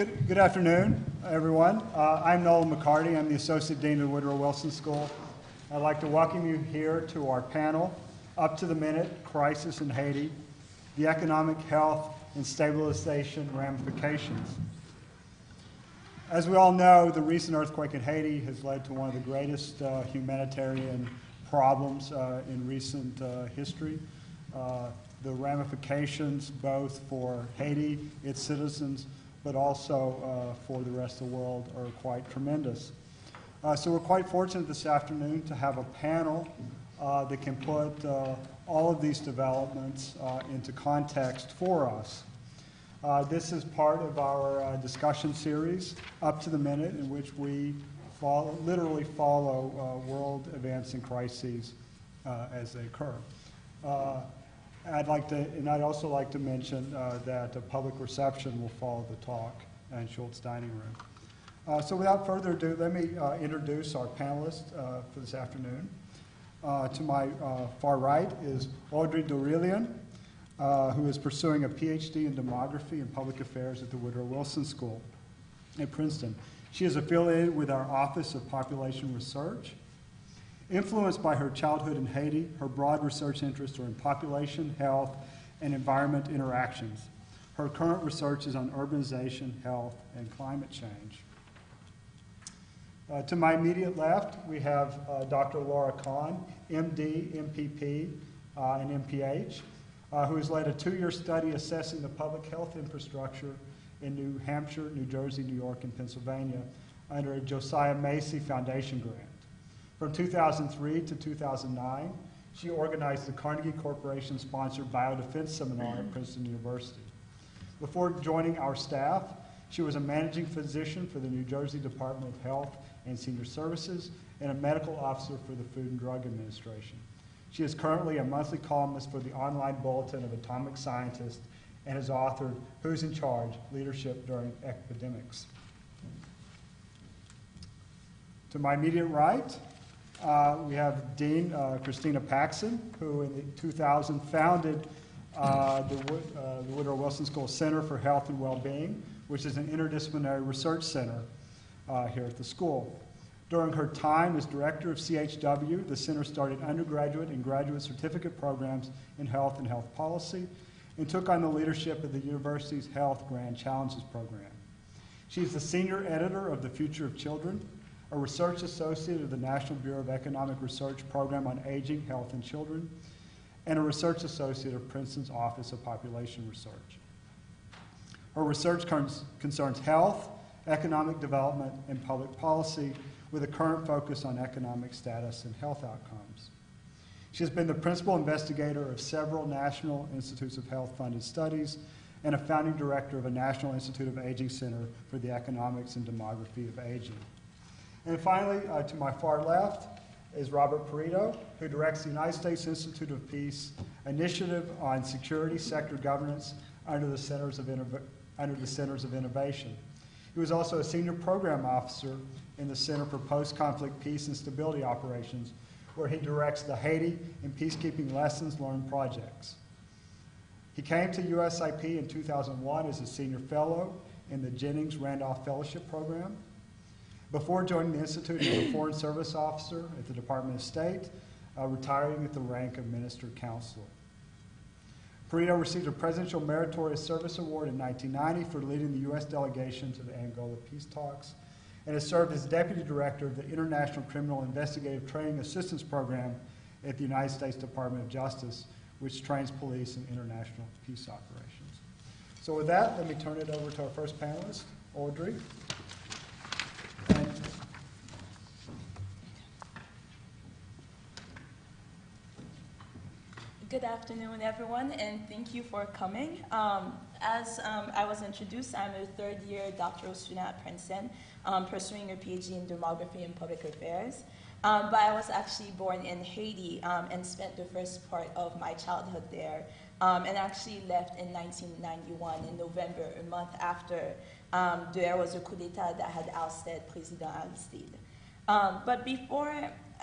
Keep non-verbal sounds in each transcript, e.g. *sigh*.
Good, good afternoon, everyone. Uh, I'm Nolan McCarty. I'm the Associate Dean of the Woodrow Wilson School. I'd like to welcome you here to our panel, Up to the Minute, Crisis in Haiti, the Economic Health and Stabilization Ramifications. As we all know, the recent earthquake in Haiti has led to one of the greatest uh, humanitarian problems uh, in recent uh, history. Uh, the ramifications both for Haiti, its citizens, but also uh, for the rest of the world are quite tremendous. Uh, so we're quite fortunate this afternoon to have a panel uh, that can put uh, all of these developments uh, into context for us. Uh, this is part of our discussion series, Up to the Minute, in which we follow, literally follow world events and crises as they occur. I'd like to, and I'd also like to mention uh, that a public reception will follow the talk in Shultz Dining Room. Uh, so without further ado, let me uh, introduce our panelists uh, for this afternoon. Uh, to my uh, far right is Audrey Dorélien, who is pursuing a PhD in demography and public affairs at the Woodrow Wilson School at Princeton. She is affiliated with our Office of Population Research Influenced by her childhood in Haiti, her broad research interests are in population, health, and environment interactions. Her current research is on urbanization, health, and climate change. Uh, to my immediate left, we have uh, Dr. Laura Kahn, MD, MPP, uh, and MPH, uh, who has led a two-year study assessing the public health infrastructure in New Hampshire, New Jersey, New York, and Pennsylvania under a Josiah Macy Foundation grant. From 2003 to 2009, she organized the Carnegie Corporation sponsored biodefense seminar at Princeton University. Before joining our staff, she was a managing physician for the New Jersey Department of Health and Senior Services and a medical officer for the Food and Drug Administration. She is currently a monthly columnist for the online bulletin of atomic scientists and has authored Who's in Charge? Leadership During Epidemics. To my immediate right uh, we have Dean uh, Christina Paxson, who in 2000 founded uh, the, uh, the, Woodrow Wilson School Center for Health and Well-Being, which is an interdisciplinary research center uh, here at the school. During her time as director of CHW, the center started undergraduate and graduate certificate programs in health and health policy and took on the leadership of the university's Health Grand Challenges program. She's the senior editor of The Future of Children, a research associate of the National Bureau of Economic Research Program on Aging, Health, and Children, and a research associate of Princeton's Office of Population Research. Her research concerns health, economic development, and public policy with a current focus on economic status and health outcomes. She has been the principal investigator of several National Institutes of Health funded studies and a founding director of a National Institute of Aging Center for the Economics and Demography of Aging. And finally, uh, to my far left is Robert Perito, who directs the United States Institute of Peace initiative on security sector governance under the Centers of, Innov- under the Centers of Innovation. He was also a senior program officer in the Center for Post-Conflict Peace and Stability Operations, where he directs the Haiti and Peacekeeping Lessons Learned projects. He came to USIP in 2001 as a senior fellow in the Jennings Randolph Fellowship Program before joining the Institute, he was a Foreign Service Officer at the Department of State, uh, retiring with the rank of Minister Counselor. Perito received a Presidential Meritorious Service Award in 1990 for leading the U.S. delegation to the Angola peace talks and has served as Deputy Director of the International Criminal Investigative Training Assistance Program at the United States Department of Justice, which trains police in international peace operations. So with that, let me turn it over to our first panelist, Audrey. Good afternoon, everyone, and thank you for coming. Um, as um, I was introduced, I'm a third year doctoral student at Princeton, um, pursuing a PhD in demography and public affairs. Um, but I was actually born in Haiti um, and spent the first part of my childhood there, um, and actually left in 1991 in November, a month after there was a coup d'etat that had ousted President Aristide. but before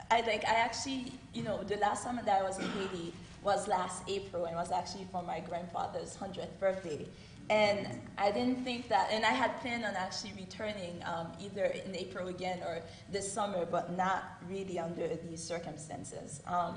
I like, I actually, you know, the last time that I was in Haiti, was last April and was actually for my grandfather's 100th birthday. and I didn't think that, and I had planned on actually returning um, either in April again or this summer, but not really under these circumstances. Um,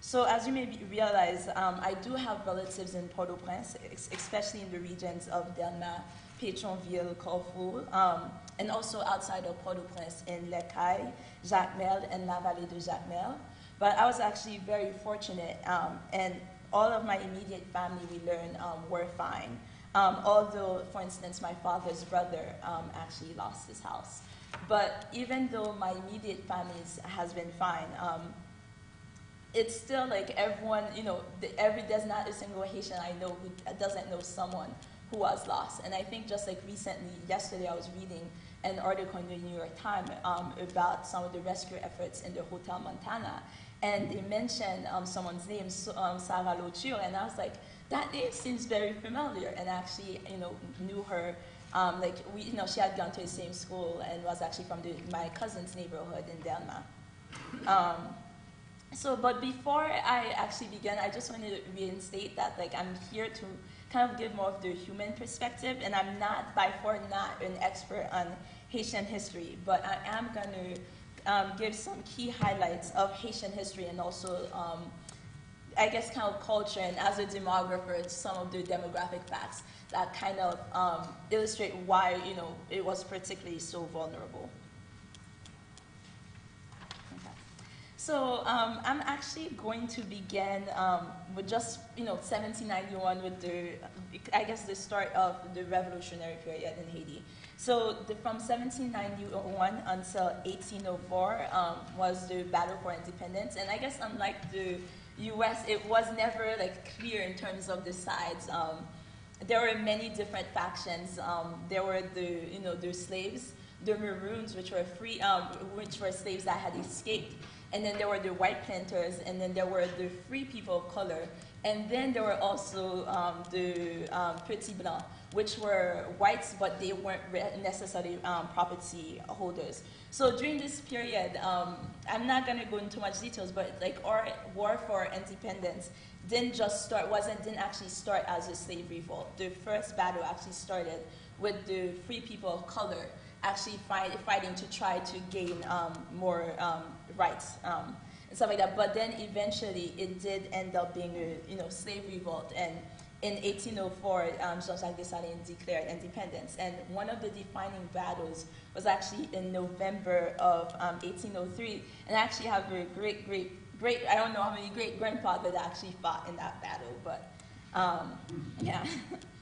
so as you may realize, um, I do have relatives in Port-au-Prince, especially in the regions of Delmas, Pétionville, Carrefour, um, and also outside of Port-au-Prince in Cayes, Jacmel, and La Vallée de Jacmel. But I was actually very fortunate, um, and all of my immediate family, we learned, um, were fine. Um, although, for instance, my father's brother um, actually lost his house. But even though my immediate family has been fine, um, it's still like everyone, you know, the, every there's not a single Haitian I know who doesn't know someone who was lost. And I think just like recently, yesterday, I was reading an article in the New York Times um, about some of the rescue efforts in the Hotel Montana, and they mentioned um, someone's name, um, Sarah Loture, and I was like, that name seems very familiar, and actually, you know, knew her. Um, like we, you know, she had gone to the same school and was actually from the, my cousin's neighborhood in Delmas. Um, so, but before I actually begin, I just wanted to reinstate that, like, I'm here to kind of give more of the human perspective, and I'm not, by far, not an expert on Haitian history, but I am going to um, give some key highlights of Haitian history and also, um, I guess, kind of culture, and as a demographer, some of the demographic facts that kind of um, illustrate why, you know, it was particularly so vulnerable. So um, I'm actually going to begin um, with just you know 1791 with the I guess the start of the revolutionary period in Haiti. So the, from 1791 until 1804 um, was the battle for independence, and I guess unlike the U.S., it was never like clear in terms of the sides. Um, there were many different factions. Um, there were the you know the slaves, the Maroons, which were free, um, which were slaves that had escaped and then there were the white planters, and then there were the free people of color, and then there were also um, the um, petits blancs, which were whites, but they weren't necessarily um, property holders. So during this period, um, I'm not going to go into much details, but like our war for independence didn't just start, wasn't didn't actually start as a slave revolt. The first battle actually started with the free people of color actually fight, fighting to try to gain um, more um, rights um, and stuff like that. But then eventually it did end up being a you know slave revolt, and in 1804 um, Jean-Jacques Dessalines declared independence. And one of the defining battles was actually in November of 1803, um, and I actually have a great great great I don't know how many great grandfather that actually fought in that battle, but um, yeah.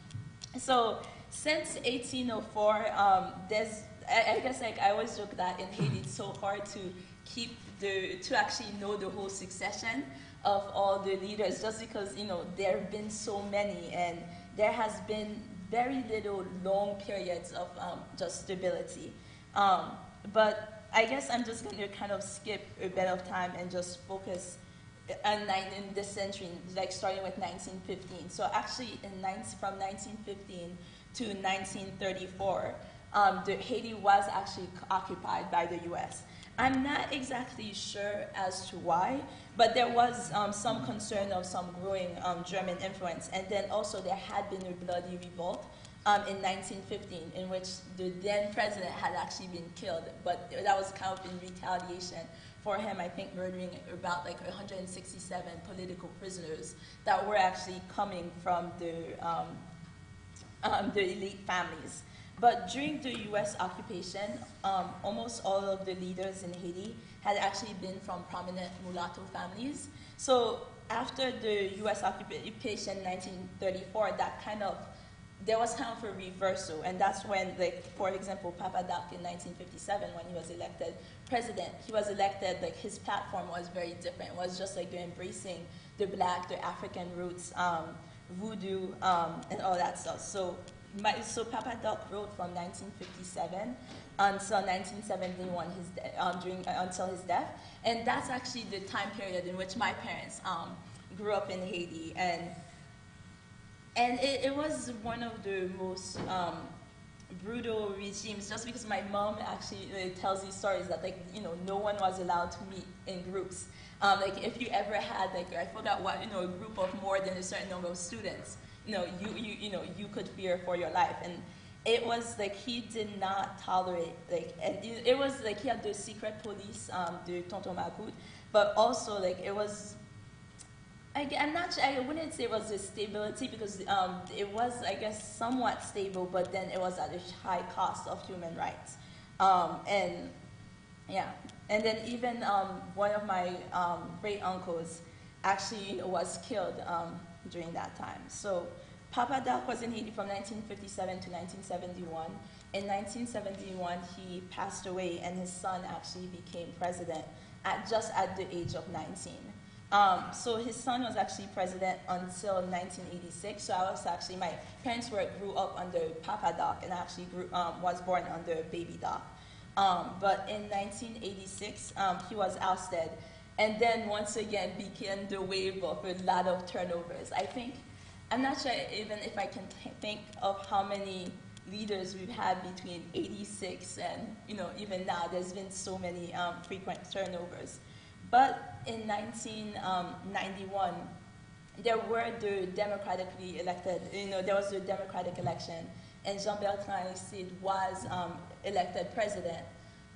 *laughs* so since 1804, um, there's I, I, guess like I always joke that in Haiti it's so hard to keep the to actually know the whole succession of all the leaders just because you know there have been so many and there has been very little long periods of um, just stability. Um, but I guess I'm just going to kind of skip a bit of time and just focus on nine, in this century, like starting with 1915. So actually, in 19, from 1915 to 1934, um, the, Haiti was actually occupied by the U.S. I'm not exactly sure as to why, but there was um, some concern of some growing um, German influence. And then also there had been a bloody revolt um, in 1915 in which the then president had actually been killed, but that was kind of in retaliation for him, I think, murdering about like 167 political prisoners that were actually coming from the, um, um, the elite families. But during the US occupation, um, almost all of the leaders in Haiti had actually been from prominent mulatto families. So after the US occupation in 1934, that kind of, there was of a reversal. And that's when, like, for example, Papa Doc in 1957, when he was elected president, he was elected, like, his platform was very different. It was just like embracing the black, the African roots, um, voodoo, um, and all that stuff. So my, so Papa Doc wrote from 1957 until 1971, his de- um, during, uh, until his death. And that's actually the time period in which my parents um, grew up in Haiti. And, and it, it was one of the most um, brutal regimes just because my mom actually uh, tells these stories that like you know no one was allowed to meet in groups um, like if you ever had like i forgot what you know a group of more than a certain number of students you know, you, you, you know, you could fear for your life. And it was like he did not tolerate, like, and it, was like he had the secret police, um, the Tonton Macoute, but also like it was I, am not sure, I wouldn't say it was a stability because um, it was, I guess, somewhat stable, but then it was at a high cost of human rights. Um, and yeah, and then even um, one of my um, great uncles actually was killed um, during that time. So Papa Doc was in Haiti from 1957 to 1971. In 1971, he passed away, and his son actually became president at just at the age of 19. Um, so his son was actually president until 1986. So I was actually, my parents were, grew up under Papa Doc and actually grew, um, was born under Baby Doc. Um, but in 1986, um, he was ousted. And then once again began the wave of a lot of turnovers. I think, I'm not sure even if I can think of how many leaders we've had between 86 and, you know, even now. There's been so many um, frequent turnovers. But in 1991, um, there were the democratically elected, you know, there was the democratic election, and Jean-Bertrand Aristide was um, elected president.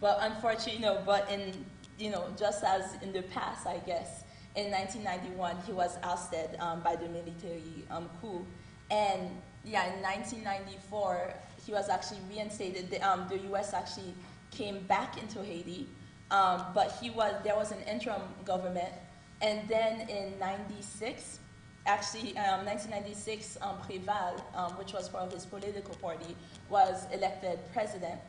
But unfortunately, you know, but in, you know, just as in the past, I guess, in 1991, he was ousted um, by the military um, coup. And yeah, in 1994, he was actually reinstated. The, um, the U.S. actually came back into Haiti um, but he was, there was an interim government. And then in 96, actually, um, 1996, um, Préval, um, which was part of his political party, was elected president.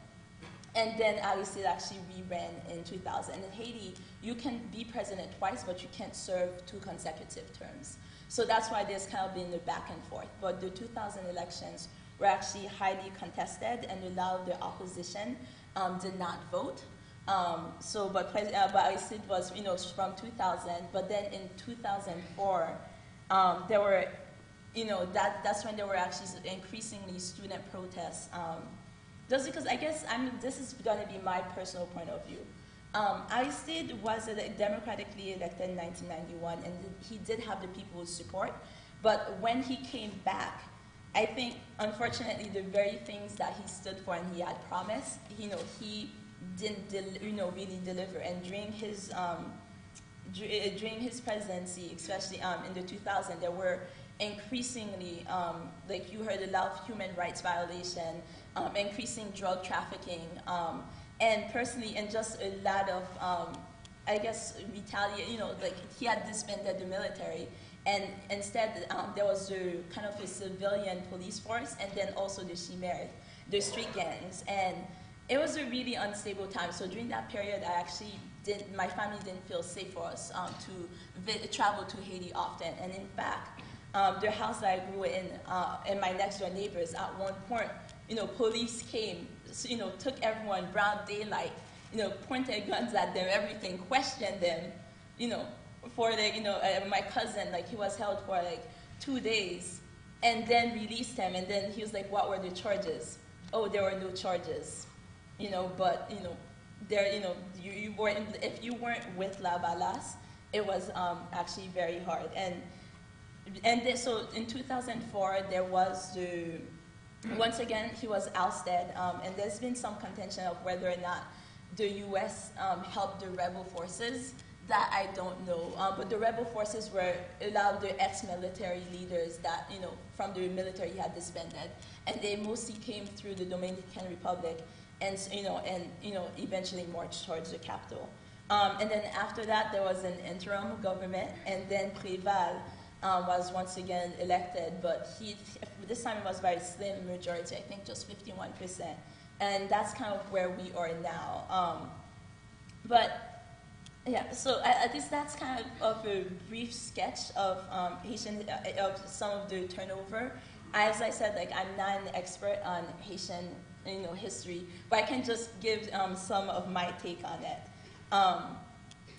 And then Aristide actually re-ran in 2000. And in Haiti, you can be president twice, but you can't serve two consecutive terms. So that's why there's kind of been the back and forth. But the 2000 elections were actually highly contested, and a lot of the opposition um, did not vote. Um, so, but, uh, but Aristide was, you know, from 2000, but then in 2004, um, there were, you know, that, that's when there were actually increasingly student protests. Just because I guess I'm, this is going to be my personal point of view. Um, Aristide was democratically elected in 1991, and he did have the people's support. But when he came back, I think, unfortunately, the very things that he stood for and he had promised, you know, he didn't, you know, really deliver. And during his, um, eh, during his presidency, especially um, in the 2000s, there were increasingly, um, like you heard, a lot of human rights violation, um, increasing drug trafficking, um, and personally, and just a lot of, um, I guess, retaliate. You know, like he had disbanded the military. And instead, there was a kind of a civilian police force, and then also the Chimères, the street gangs. And it was a really unstable time. So during that period, I actually didn't, my family didn't feel safe for us um, to travel to Haiti often. And in fact, um, the house that I grew in, uh, and my next door neighbors, at one point, you know, police came, you know, took everyone broad daylight, you know, pointed guns at them, everything, questioned them, you know, for the, you know, uh, my cousin, like he was held for like two days, and then released him, and then he was like, what were the charges? Oh, there were no charges you know, but, you know, there, you know, you, you weren't, if you weren't with Lavalas, it was um, actually very hard. And, and this, so in 2004, there was the, once again, he was ousted, um, and there's been some contention of whether or not the U.S. Um, helped the rebel forces. That I don't know. Um, but the rebel forces were a lot of the ex-military leaders that, you know, from the military had disbanded. And they mostly came through the Dominican Republic and you know, and you know, eventually marched towards the capital. Um, and then after that, there was an interim government, and then Préval um, was once again elected, but he this time it was very slim majority, I think just 51 percent, and that's kind of where we are now. Um, but yeah, so at least that's kind of, of a brief sketch of um, Haitian uh, of some of the turnover. As I said, like I'm not an expert on Haitian you know, history, but I can just give um, some of my take on it. Um,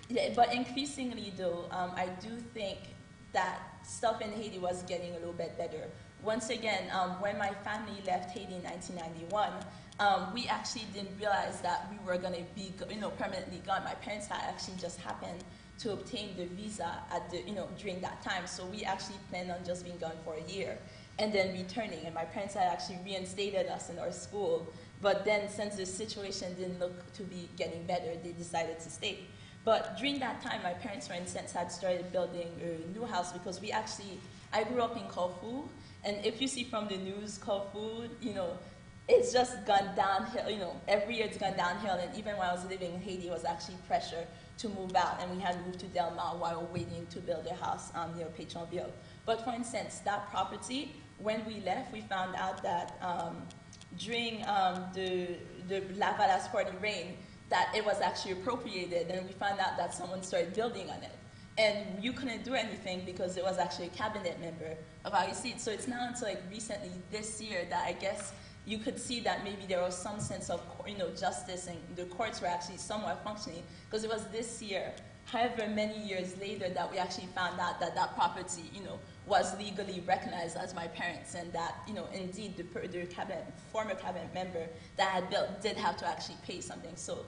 yeah, but increasingly, though, um, I do think that stuff in Haiti was getting a little bit better. Once again, um, when my family left Haiti in 1991, um, we actually didn't realize that we were going to be, you know, permanently gone. My parents had actually just happened to obtain the visa at the, you know, during that time, so we actually planned on just being gone for a year. and then returning. And my parents had actually reinstated us in our school. But then, since the situation didn't look to be getting better, they decided to stay. But during that time, my parents, for instance, had started building a new house because we actually, I grew up in Carrefour, and if you see from the news, Carrefour, you know, it's just gone downhill, you know, every year it's gone downhill, and even when I was living in Haiti, it was actually pressure to move out, and we had moved to Delmas while waiting to build a house um, near Pétionville. But for instance, that property, when we left, we found out that um, during um, the, the Lavalas party reign, that it was actually appropriated, and we found out that someone started building on it. And you couldn't do anything because it was actually a cabinet member of our seat. So it's not until like recently this year that I guess you could see that maybe there was some sense of you know justice and the courts were actually somewhat functioning because it was this year however many years later that we actually found out that that property you know was legally recognized as my parents and that you know indeed the, the cabinet, former cabinet member that had built did have to actually pay something so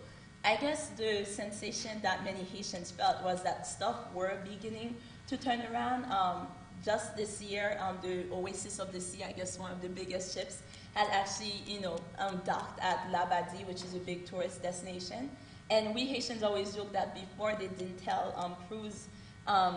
i guess the sensation that many haitians felt was that stuff were beginning to turn around um, just this year um, the oasis of the sea i guess one of the biggest ships had actually, you know, um, docked at Labadie, which is a big tourist destination. And we Haitians always joke that before they didn't tell um, cruise, um,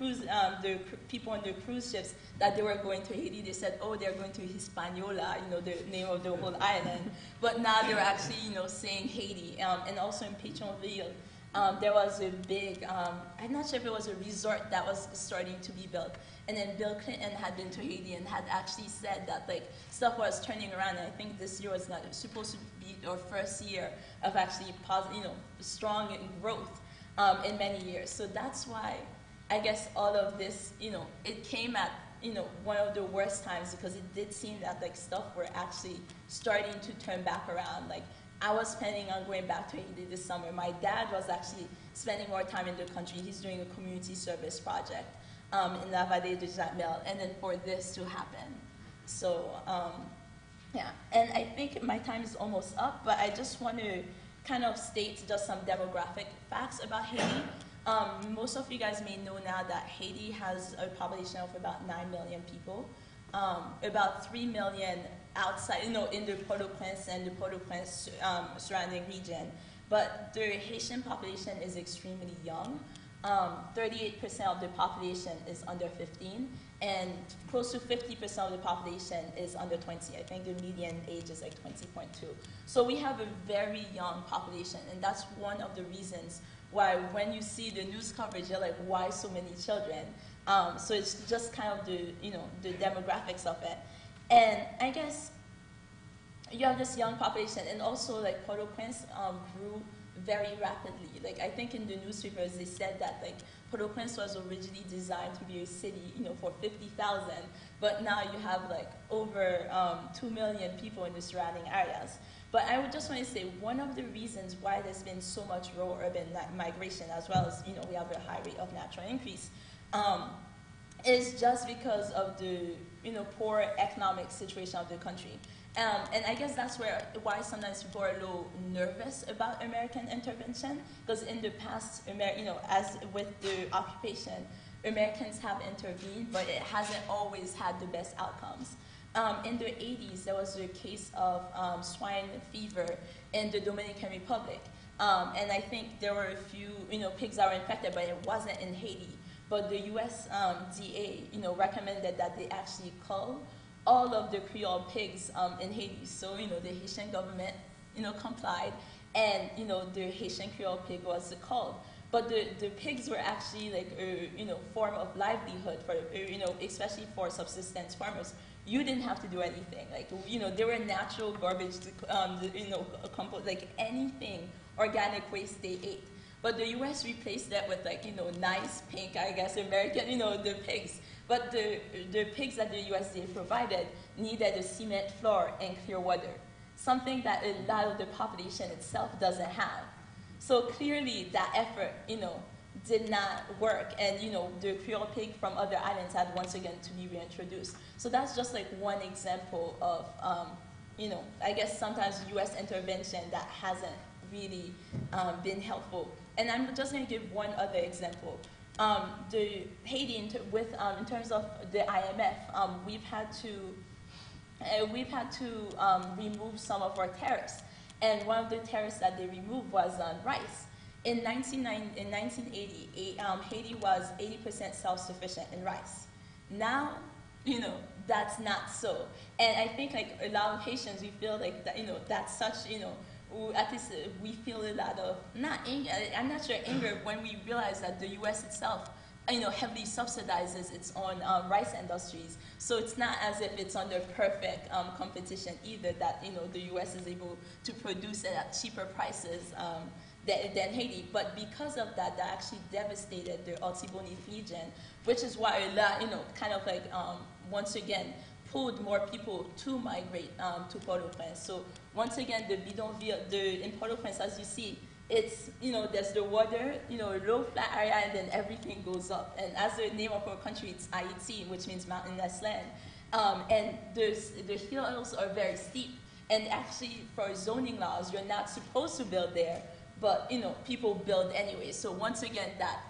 cruise um, the cr- people on the cruise ships that they were going to Haiti, they said, oh, they're going to Hispaniola, you know, the name of the whole island. But now they're actually, you know, saying Haiti. Um, and also in Pétionville, um, there was a big, um, I'm not sure if it was a resort that was starting to be built. And then Bill Clinton had been to Haiti and had actually said that like stuff was turning around. And I think this year was not supposed to be our first year of actually you know, strong growth um, in many years. So that's why I guess all of this, you know, it came at you know one of the worst times because it did seem that like stuff were actually starting to turn back around. Like I was planning on going back to Haiti this summer. My dad was actually spending more time in the country. He's doing a community service project um, in La Vallée de Jacmel, and then for this to happen. So, um, yeah, and I think my time is almost up, but I just want to kind of state just some demographic facts about Haiti. Um, most of you guys may know now that Haiti has a population of about 9 million people. Um, about 3 million outside, you know, in the Port-au-Prince and the Port-au-Prince um, surrounding region. But the Haitian population is extremely young. Um, 38% of the population is under 15, and close to 50% of the population is under 20. I think the median age is like 20.2. So we have a very young population, and that's one of the reasons why when you see the news coverage, you're like, why so many children? Um, so it's just kind of the, you know, the demographics of it. And I guess you have this young population, and also like Port-au-Prince um, grew very rapidly. Like I think in the newspapers they said that like Port-au-Prince was originally designed to be a city, you know, for 50,000, but now you have like over um, 2 million people in the surrounding areas. But I would just want to say one of the reasons why there's been so much rural urban migration, as well as you know we have a high rate of natural increase, um, is just because of the you know poor economic situation of the country. Um, and I guess that's where why sometimes people are a little nervous about American intervention, because in the past, Amer- you know, as with the occupation, Americans have intervened, but it hasn't always had the best outcomes. Um, in the 80s, there was a case of um, swine fever in the Dominican Republic. Um, and I think there were a few, you know, pigs that were infected, but it wasn't in Haiti. But the US um, DA, you know, recommended that they actually cull all of the Creole pigs um, in Haiti. So, you know, the Haitian government, you know, complied, and, you know, the Haitian Creole pig was called. But the, the pigs were actually like a, you know, form of livelihood for, you know, especially for subsistence farmers. You didn't have to do anything. Like, you know, they were natural garbage, to, um, you know, compost, like anything organic waste they ate. But the U.S. replaced that with like, you know, nice pink, I guess, American, you know, the pigs. But the, the pigs that the USDA provided needed a cement floor and clear water, something that a lot of the population itself doesn't have. So clearly that effort, you know, did not work and you know the Creole pig from other islands had once again to be reintroduced. So that's just like one example of um, you know I guess sometimes U.S. intervention that hasn't really um, been helpful. And I'm just going to give one other example. um, the Haiti, with, um, in terms of the IMF, um, we've had to uh, we've had to um, remove some of our tariffs. And one of the tariffs that they removed was on rice. In, 1990, in 1980, eh, um, Haiti was 80% self-sufficient in rice. Now, you know, that's not so. And I think like a lot of Haitians, we feel like that, you know, that's such, you know, at least uh, we feel a lot of, not anger, I'm not sure anger when we realize that the U.S. itself you know, heavily subsidizes its own um, rice industries. So it's not as if it's under perfect um, competition either that, you know, the U.S. is able to produce it at cheaper prices um, than, Haiti. But because of that, that actually devastated the Artibonite region, which is why a lot, you know, kind of like, um, once again, pulled more people to migrate um, to Port-au-Prince. So once again, the bidonville, the, in Port-au-Prince, as you see, it's, you know, there's the water, you know, low flat area, and then everything goes up. And as the name of our country, it's Haiti, which means mountainous land. Um, and there's, the hills are very steep. And actually, for zoning laws, you're not supposed to build there, but, you know, people build anyway. So once again, that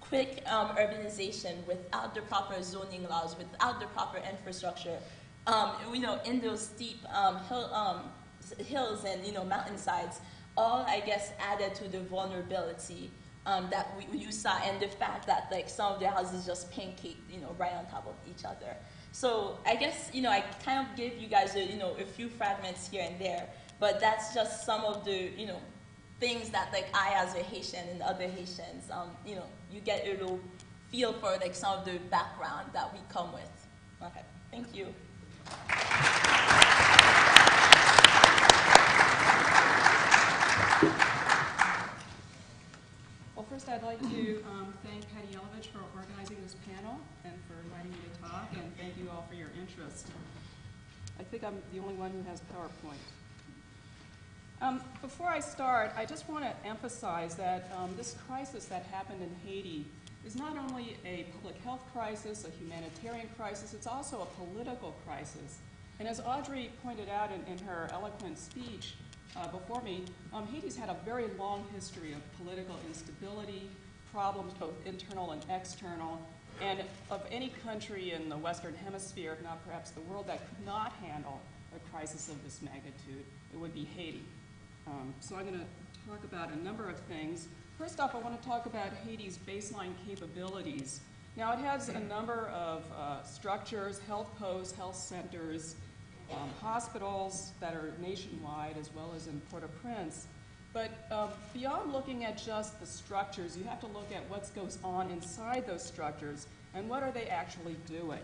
quick um, urbanization without the proper zoning laws, without the proper infrastructure, um, you know, in those steep um, hill, um, hills and, you know, mountainsides, all, I guess, added to the vulnerability um, that we, you saw and the fact that, like, some of the houses just pancake, you know, right on top of each other. So I guess, you know, I kind of gave you guys, a, you know, a few fragments here and there, but that's just some of the, you know, things that, like, I as a Haitian and other Haitians, um, you know, you get a little feel for, like, some of the background that we come with. Okay, thank you. Well, first I'd like to um, thank Patty Yelovich for organizing this panel and for inviting me to talk, and thank you all for your interest. I think I'm the only one who has PowerPoint. Um, Before I start, I just want to emphasize that um, this crisis that happened in Haiti is not only a public health crisis, a humanitarian crisis, it's also a political crisis. And as Audrey pointed out in, in her eloquent speech uh, before me, um, Haiti's had a very long history of political instability, problems both internal and external, and of any country in the Western Hemisphere, if not perhaps the world, that could not handle a crisis of this magnitude, it would be Haiti. Um, so I'm going to talk about a number of things. First off, I want to talk about Haiti's baseline capabilities. Now, it has a number of uh, structures, health posts, health centers, um, hospitals that are nationwide as well as in Port-au-Prince. But um, beyond looking at just the structures, you have to look at what goes on inside those structures and what are they actually doing.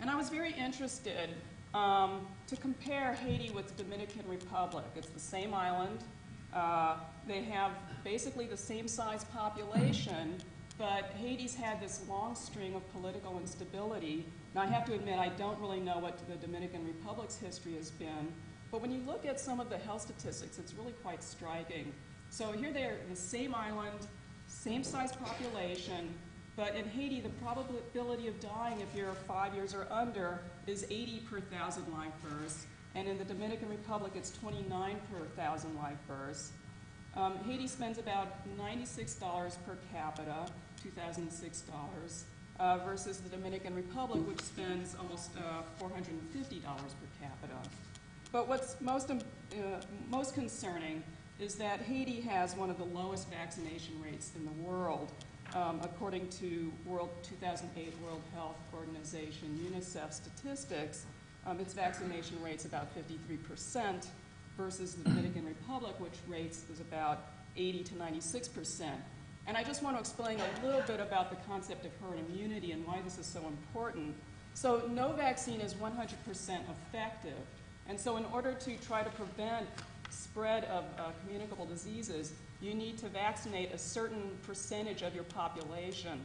And I was very interested um, to compare Haiti with the Dominican Republic. It's the same island. Uh, they have basically the same size population, but Haiti's had this long string of political instability. And I have to admit, I don't really know what the Dominican Republic's history has been. But when you look at some of the health statistics, it's really quite striking. So here they're the same island, same size population, but in Haiti, the probability of dying if you're five years or under is 80 per thousand live births. And in the Dominican Republic, it's 29 per thousand live births. Um, Haiti spends about $96 per capita, $2,006, uh, versus the Dominican Republic, which spends almost uh, $450 per capita. But what's most, um, uh, most concerning is that Haiti has one of the lowest vaccination rates in the world. Um, according to World 2008 World Health Organization UNICEF statistics, um, its vaccination rate's about 53% versus the Dominican Republic, which rates is about 80 to 96%. And I just want to explain a little bit about the concept of herd immunity and why this is so important. So no vaccine is 100% effective. And so in order to try to prevent spread of uh, communicable diseases, you need to vaccinate a certain percentage of your population.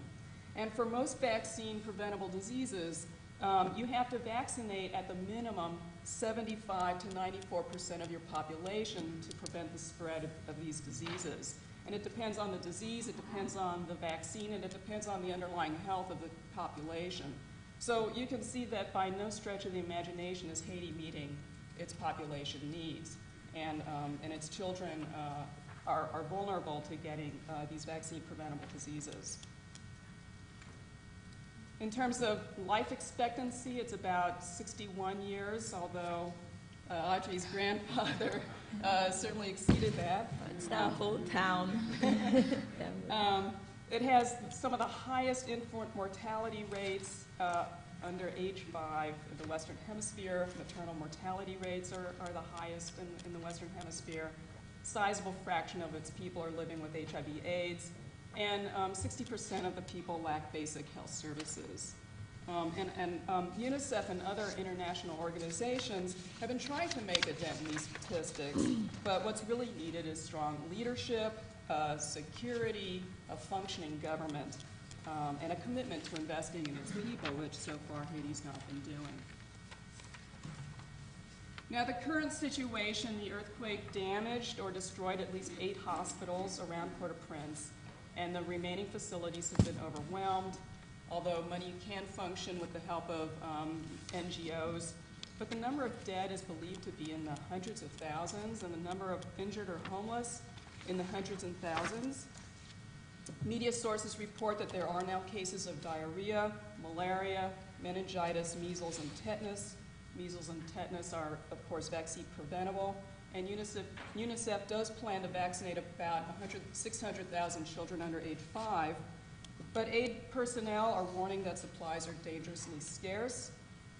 And for most vaccine preventable diseases, um, you have to vaccinate at the minimum 75 to 94 percent of your population to prevent the spread of, of these diseases. And it depends on the disease, it depends on the vaccine, and it depends on the underlying health of the population. So you can see that by no stretch of the imagination is Haiti meeting its population needs. And, um, and its children uh, are, are vulnerable to getting uh, these vaccine preventable diseases. In terms of life expectancy, it's about 61 years, although uh, Audrey's grandfather *laughs* uh, certainly exceeded that. It's that whole town. *laughs* Um, It has some of the highest infant mortality rates uh, under age five in the Western Hemisphere. Maternal mortality rates are, are the highest in, in the Western Hemisphere. Sizable fraction of its people are living with HIV AIDS, and um, 60% of the people lack basic health services. Um, and and um, UNICEF and other international organizations have been trying to make a dent in these statistics, but what's really needed is strong leadership, uh, security, a functioning government, um, and a commitment to investing in its people, which so far Haiti's not been doing. Now, the current situation, the earthquake damaged or destroyed at least eight hospitals around Port-au-Prince, and the remaining facilities have been overwhelmed, although money can function with the help of um, NGOs. But the number of dead is believed to be in the hundreds of thousands, and the number of injured or homeless in the hundreds and thousands. Media sources report that there are now cases of diarrhea, malaria, meningitis, measles, and tetanus. Measles and tetanus are, of course, vaccine preventable. And UNICEF, UNICEF does plan to vaccinate about 600,000 children under age five. But aid personnel are warning that supplies are dangerously scarce.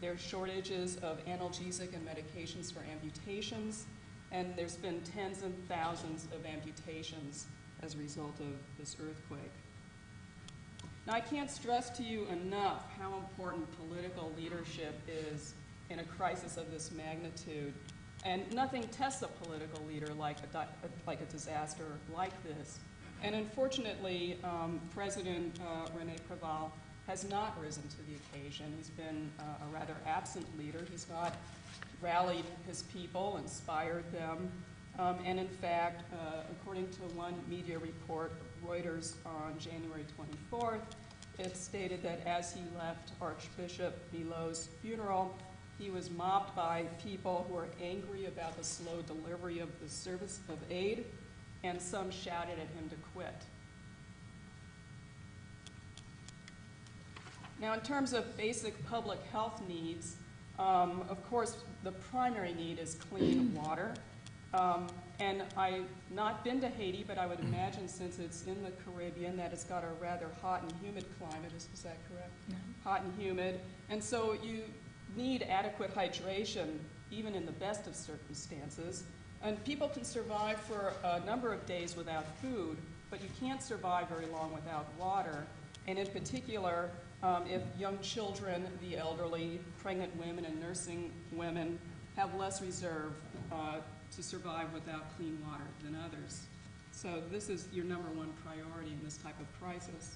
There are shortages of analgesic and medications for amputations, and there's been tens and thousands of amputations as a result of this earthquake. Now, I can't stress to you enough how important political leadership is in a crisis of this magnitude. And nothing tests a political leader like a, like a disaster like this. And unfortunately, um, President uh, Rene Preval has not risen to the occasion. He's been uh, a rather absent leader. He's not rallied his people, inspired them, um, and in fact, uh, according to one media report, Reuters on January 24th, it stated that as he left Archbishop Miot's funeral, he was mobbed by people who were angry about the slow delivery of the service of aid, and some shouted at him to quit. Now, in terms of basic public health needs, um, of course, the primary need is clean *clears throat* water. Um, and I've not been to Haiti, but I would imagine since it's in the Caribbean that it's got a rather hot and humid climate. Is, is that correct? No. Hot and humid. And so you need adequate hydration, even in the best of circumstances. And people can survive for a number of days without food, but you can't survive very long without water. And in particular, um, if young children, the elderly, pregnant women, and nursing women have less reserve uh, to survive without clean water than others. So this is your number one priority in this type of crisis.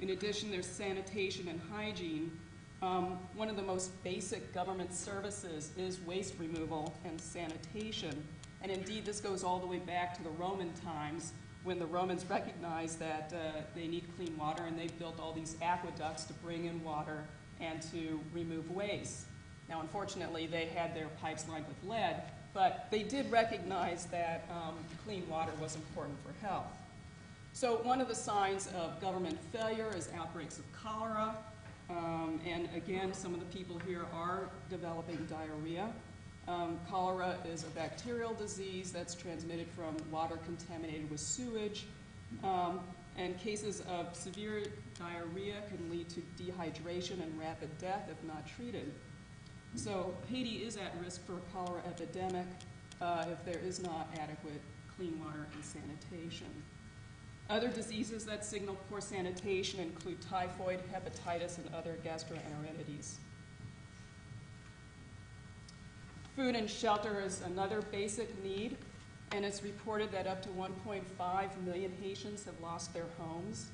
In addition, there's sanitation and hygiene. Um, one of the most basic government services is waste removal and sanitation. And indeed, this goes all the way back to the Roman times when the Romans recognized that uh, they need clean water and they built all these aqueducts to bring in water and to remove waste. Now, unfortunately, they had their pipes lined with lead, but they did recognize that um, clean water was important for health. So one of the signs of government failure is outbreaks of cholera. Um, and again, some of the people here are developing diarrhea. Um, cholera is a bacterial disease that's transmitted from water contaminated with sewage. Um, and cases of severe diarrhea can lead to dehydration and rapid death if not treated. So Haiti is at risk for a cholera epidemic uh, if there is not adequate clean water and sanitation. Other diseases that signal poor sanitation include typhoid, hepatitis, and other gastroenteritis. Food and shelter is another basic need, and it's reported that up to 1.5 million Haitians have lost their homes.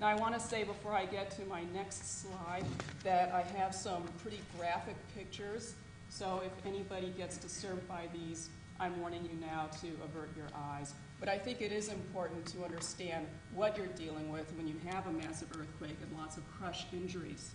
Now, I want to say before I get to my next slide that I have some pretty graphic pictures. So if anybody gets disturbed by these, I'm warning you now to avert your eyes. But I think it is important to understand what you're dealing with when you have a massive earthquake and lots of crush injuries.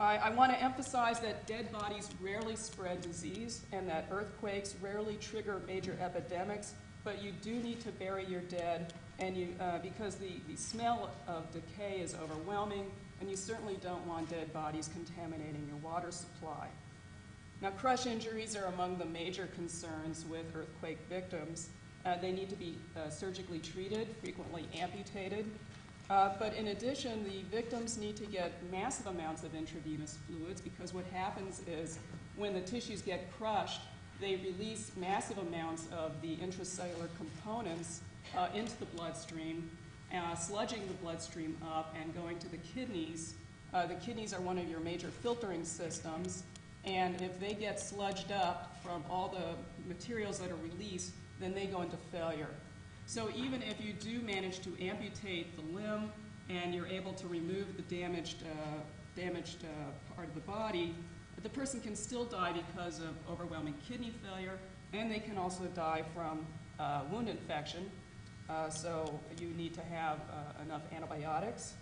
I, I want to emphasize that dead bodies rarely spread disease and that earthquakes rarely trigger major epidemics, but you do need to bury your dead and you, uh, because the, the smell of decay is overwhelming, and you certainly don't want dead bodies contaminating your water supply. Now, crush injuries are among the major concerns with earthquake victims. Uh, they need to be uh, surgically treated, frequently amputated. Uh, but in addition, the victims need to get massive amounts of intravenous fluids because what happens is when the tissues get crushed, they release massive amounts of the intracellular components uh, into the bloodstream, uh, sludging the bloodstream up and going to the kidneys. Uh, the kidneys are one of your major filtering systems, and if they get sludged up from all the materials that are released, then they go into failure. So even if you do manage to amputate the limb and you're able to remove the damaged, uh, damaged uh, part of the body, the person can still die because of overwhelming kidney failure, and they can also die from uh, wound infection. Uh, so you need to have uh, enough antibiotics.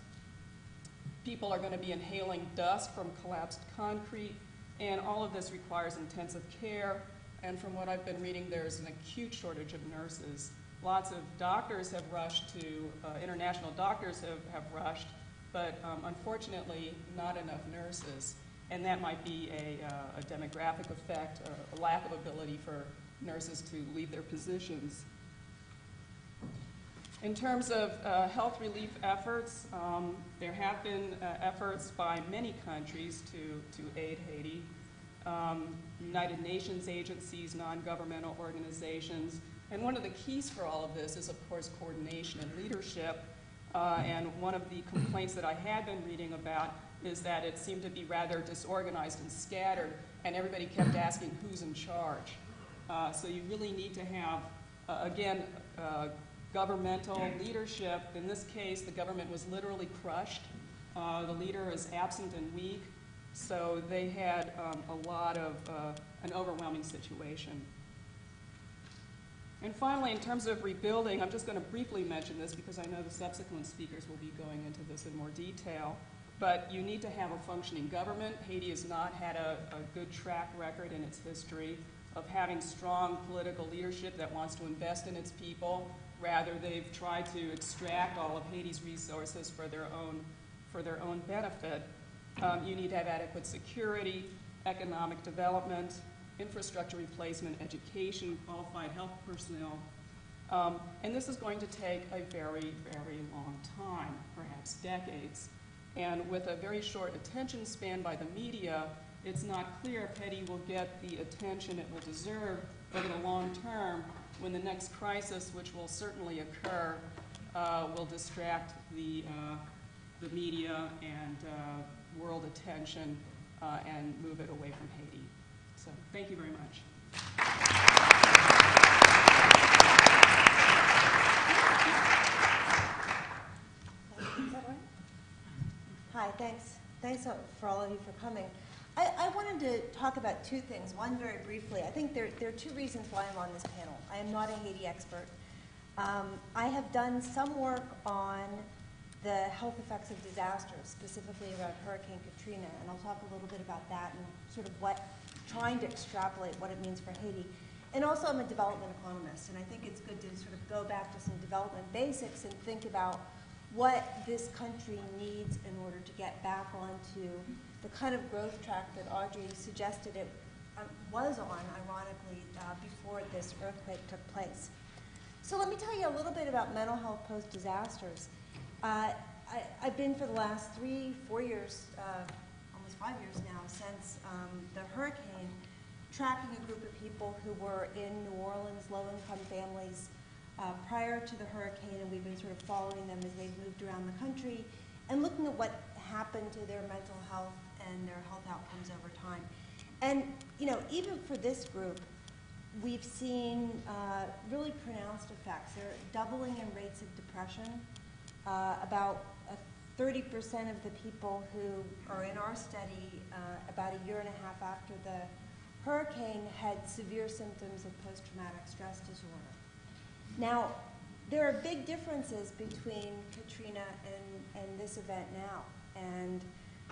People are going to be inhaling dust from collapsed concrete, and all of this requires intensive care. And from what I've been reading, there's an acute shortage of nurses. Lots of doctors have rushed to, uh, international doctors have, have rushed, but um, unfortunately, not enough nurses. And that might be a, uh, a demographic effect, a lack of ability for nurses to leave their positions. In terms of uh, health relief efforts, um, there have been uh, efforts by many countries to, to aid Haiti. Um, United Nations agencies, non-governmental organizations, and one of the keys for all of this is, of course, coordination and leadership. Uh, and one of the complaints that I had been reading about is that it seemed to be rather disorganized and scattered, and everybody kept asking who's in charge. Uh, so you really need to have, uh, again, uh, governmental leadership. In this case, the government was literally crushed. Uh, the leader is absent and weak, so they had um, a lot of uh, an overwhelming situation. And finally, in terms of rebuilding, I'm just going to briefly mention this because I know the subsequent speakers will be going into this in more detail. But you need to have a functioning government. Haiti has not had a, a good track record in its history of having strong political leadership that wants to invest in its people. Rather, they've tried to extract all of Haiti's resources for their own, for their own benefit. Um, you need to have adequate security, economic development, infrastructure replacement, education, qualified health personnel. Um, and this is going to take a very, very long time, perhaps decades. And with a very short attention span by the media, it's not clear if Haiti will get the attention it will deserve over the long term when the next crisis, which will certainly occur, uh, will distract the, uh, the media and uh, world attention uh, and move it away from Haiti. So thank you very much. Hi, thanks. Thanks for all of you for coming. I, I wanted to talk about two things. One, very briefly. I think there, there are two reasons why I'm on this panel. I am not a Haiti expert. Um, I have done some work on the health effects of disasters, specifically around Hurricane Katrina, and I'll talk a little bit about that and sort of what, trying to extrapolate what it means for Haiti. And also, I'm a development economist, and I think it's good to sort of go back to some development basics and think about what this country needs in order to get back onto the kind of growth track that Audrey suggested it um, was on, ironically, uh, before this earthquake took place. So let me tell you a little bit about mental health post-disasters. Uh, I, have been for the last three, four years, uh, almost five years now, since um, the hurricane, tracking a group of people who were in New Orleans, low-income families, prior to the hurricane, and we've been sort of following them as they've moved around the country and looking at what happened to their mental health and their health outcomes over time. And, you know, even for this group, we've seen uh, really pronounced effects. There are doubling in rates of depression. Uh, about 30% of the people who are in our study uh, about a year and a half after the hurricane had severe symptoms of post-traumatic stress disorder. Now, there are big differences between Katrina and, and this event now. And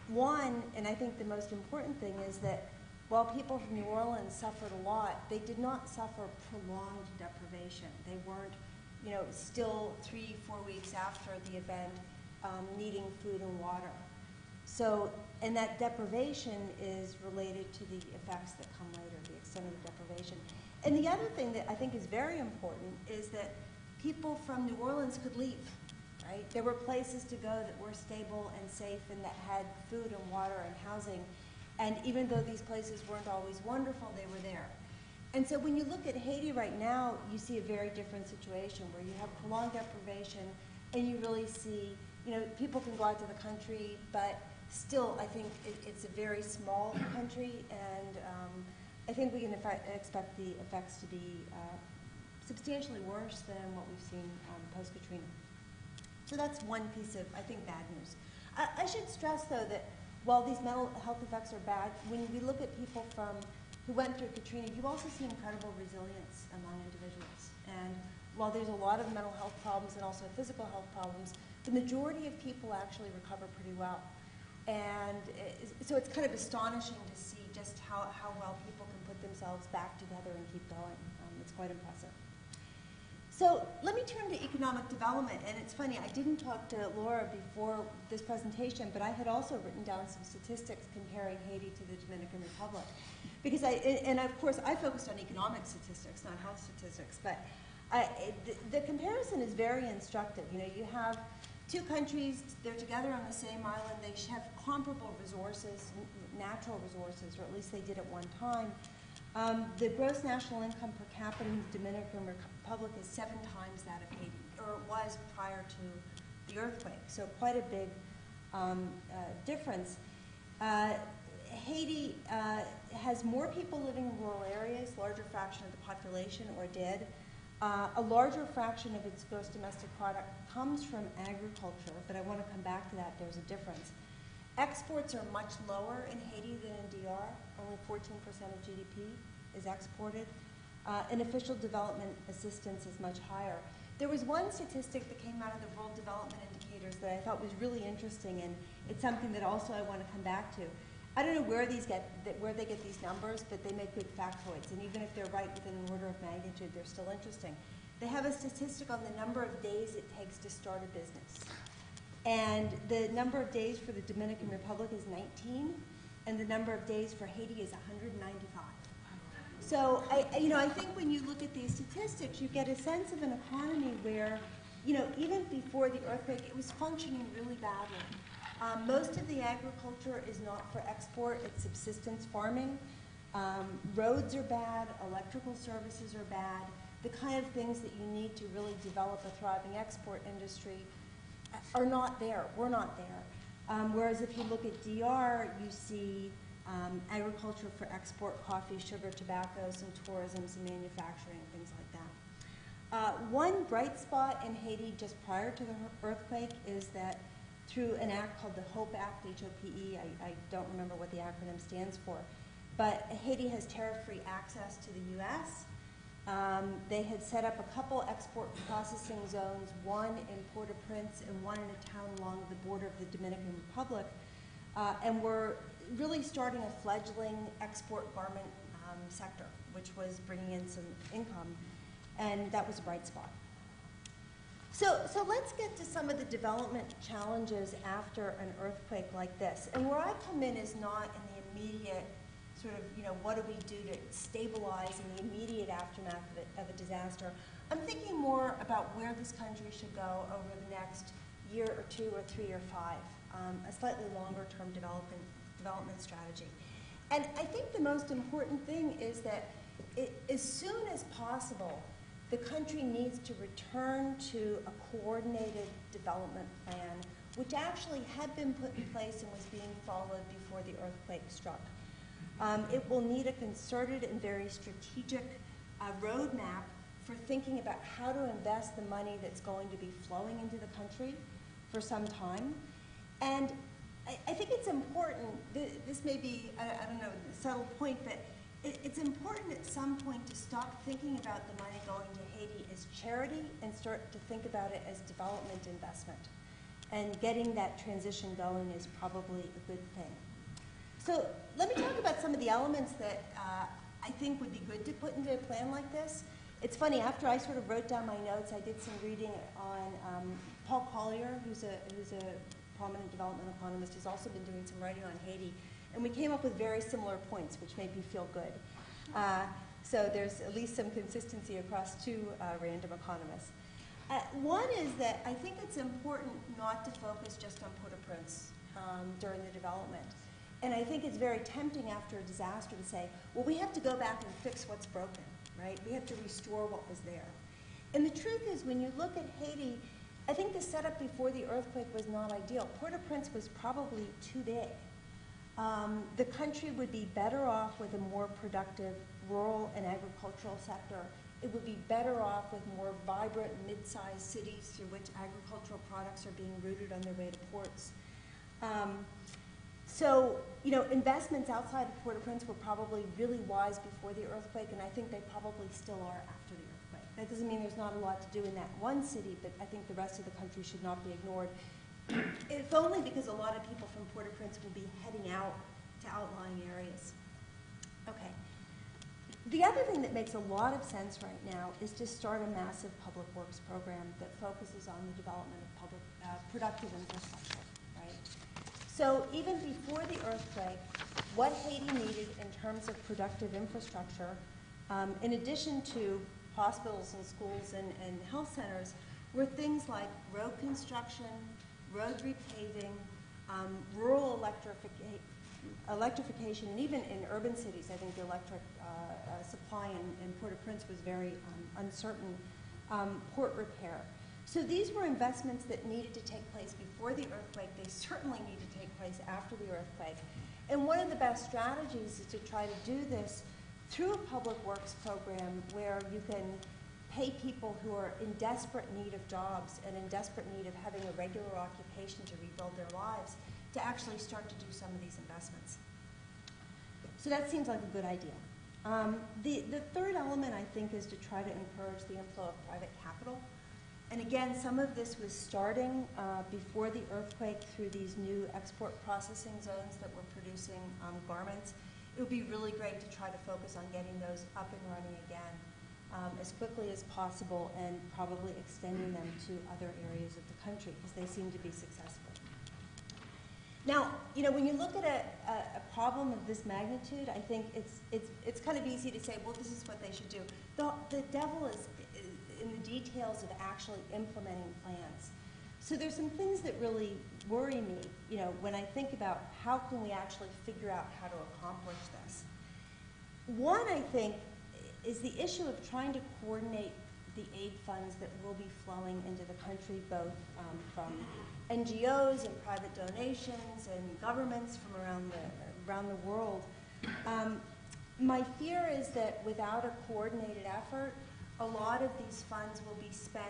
one, and I think the most important thing is that while people from New Orleans suffered a lot, they did not suffer prolonged deprivation. They weren't, you know, still three, four weeks after the event um, needing food and water. So, and that deprivation is related to the effects that come later, the extent of the deprivation. And the other thing that I think is very important is that people from New Orleans could leave, right? There were places to go that were stable and safe and that had food and water and housing. And even though these places weren't always wonderful, they were there. And so when you look at Haiti right now, you see a very different situation where you have prolonged deprivation and you really see, you know, people can go out to the country, but still, I think it, it's a very small country, and um, I think we can expect the effects to be uh, substantially worse than what we've seen um, post Katrina. So that's one piece of, I think, bad news. I, I should stress, though, that while these mental health effects are bad, when we look at people from who went through Katrina, you also see incredible resilience among individuals. And while there's a lot of mental health problems and also physical health problems, the majority of people actually recover pretty well. And it, so it's kind of astonishing to see just how, how well people themselves back together and keep going. Um, it's quite impressive. So let me turn to economic development. And it's funny, I didn't talk to Laura before this presentation, but I had also written down some statistics comparing Haiti to the Dominican Republic. Because I, and of course, I focused on economic statistics, not health statistics, but I, the, the comparison is very instructive. You know, you have two countries, they're together on the same island, they have comparable resources, natural resources, or at least they did at one time. Um, the gross national income per capita in the Dominican Republic is seven times that of Haiti, or it was prior to the earthquake, so quite a big um, uh, difference. Uh, Haiti uh, has more people living in rural areas, larger fraction of the population or dead. Uh, a larger fraction of its gross domestic product comes from agriculture, but I want to come back to that. There's a difference. Exports are much lower in Haiti than in DR. Only 14% of GDP is exported. Uh, and official development assistance is much higher. There was one statistic that came out of the World Development Indicators that I thought was really interesting, and it's something that also I want to come back to. I don't know where these get where they get these numbers, but they make good factoids, and even if they're right within an order of magnitude, they're still interesting. They have a statistic on the number of days it takes to start a business, and the number of days for the Dominican Republic is 19, and the number of days for Haiti is 195. So I, you know, I think when you look at these statistics, you get a sense of an economy where, you know, even before the earthquake, it was functioning really badly. Um, most of the agriculture is not for export, it's subsistence farming. Um, roads are bad, electrical services are bad. The kind of things that you need to really develop a thriving export industry are not there. We're not there. Um, whereas if you look at DR, you see um, agriculture for export, coffee, sugar, tobacco, some tourism, some manufacturing, things like that. Uh, one bright spot in Haiti just prior to the earthquake is that through an act called the HOPE Act, H-O-P-E. I, I don't remember what the acronym stands for. But Haiti has tariff-free access to the U.S. Um, they had set up a couple export processing zones, one in Port-au-Prince and one in a town along the border of the Dominican Republic, uh, and were really starting a fledgling export garment um, sector, which was bringing in some income, and that was a bright spot. So, so let's get to some of the development challenges after an earthquake like this. And where I come in is not in the immediate sort of, you know, what do we do to stabilize in the immediate aftermath of, of a disaster. I'm thinking more about where this country should go over the next year or two or three or five, um, a slightly longer term development, development strategy. And I think the most important thing is that it, as soon as possible, the country needs to return to a coordinated development plan, which actually had been put in place and was being followed before the earthquake struck. Um, it will need a concerted and very strategic uh, roadmap for thinking about how to invest the money that's going to be flowing into the country for some time. And I, I think it's important, th this may be, I, I don't know, a subtle point, but it, it's important at some point to stop thinking about the money going to Haiti as charity and start to think about it as development investment. and getting that transition going is probably a good thing. So let me talk about some of the elements that uh, I think would be good to put into a plan like this. It's funny, after I sort of wrote down my notes, I did some reading on um, Paul Collier, who's a, who's a prominent development economist, who's also been doing some writing on Haiti. And we came up with very similar points, which made me feel good. Uh, so there's at least some consistency across two uh, random economists. Uh, one is that I think it's important not to focus just on Port-au-Prince um, during the development. And I think it's very tempting after a disaster to say, well, we have to go back and fix what's broken, right? We have to restore what was there. And the truth is, when you look at Haiti, I think the setup before the earthquake was not ideal. Port-au-Prince was probably too big. Um, the country would be better off with a more productive rural and agricultural sector. It would be better off with more vibrant mid-sized cities through which agricultural products are being routed on their way to ports. Um, so, you know, investments outside of Port-au-Prince were probably really wise before the earthquake, and I think they probably still are after the earthquake. That doesn't mean there's not a lot to do in that one city, but I think the rest of the country should not be ignored. *clears throat* If only because a lot of people from Port-au-Prince will be heading out to outlying areas. Okay. The other thing that makes a lot of sense right now is to start a massive public works program that focuses on the development of public, uh, productive infrastructure? So even before the earthquake, what Haiti needed in terms of productive infrastructure, um, in addition to hospitals and schools and, and health centers, were things like road construction, road repaving, um, rural electrification, electrification, and even in urban cities, I think the electric uh, uh, supply in, in Port-au-Prince was very um, uncertain, um, port repair. So these were investments that needed to take place before the earthquake. They certainly need to take place after the earthquake. And one of the best strategies is to try to do this through a public works program where you can pay people who are in desperate need of jobs and in desperate need of having a regular occupation to rebuild their lives to actually start to do some of these investments. So that seems like a good idea. Um, the, the third element, I think, is to try to encourage the inflow of private capital. And again, some of this was starting uh, before the earthquake through these new export processing zones that were producing um, garments. It would be really great to try to focus on getting those up and running again um, as quickly as possible and probably extending them to other areas of the country because they seem to be successful. Now, you know, when you look at a, a, a, problem of this magnitude, I think it's, it's, it's kind of easy to say, well, this is what they should do. The, the devil is in the details of actually implementing plans. So there's some things that really worry me, you know, when I think about how can we actually figure out how to accomplish this. One, I think, is the issue of trying to coordinate the aid funds that will be flowing into the country, both um, from NGOs and private donations and governments from around the, around the world. Um, my fear is that without a coordinated effort, a lot of these funds will be spent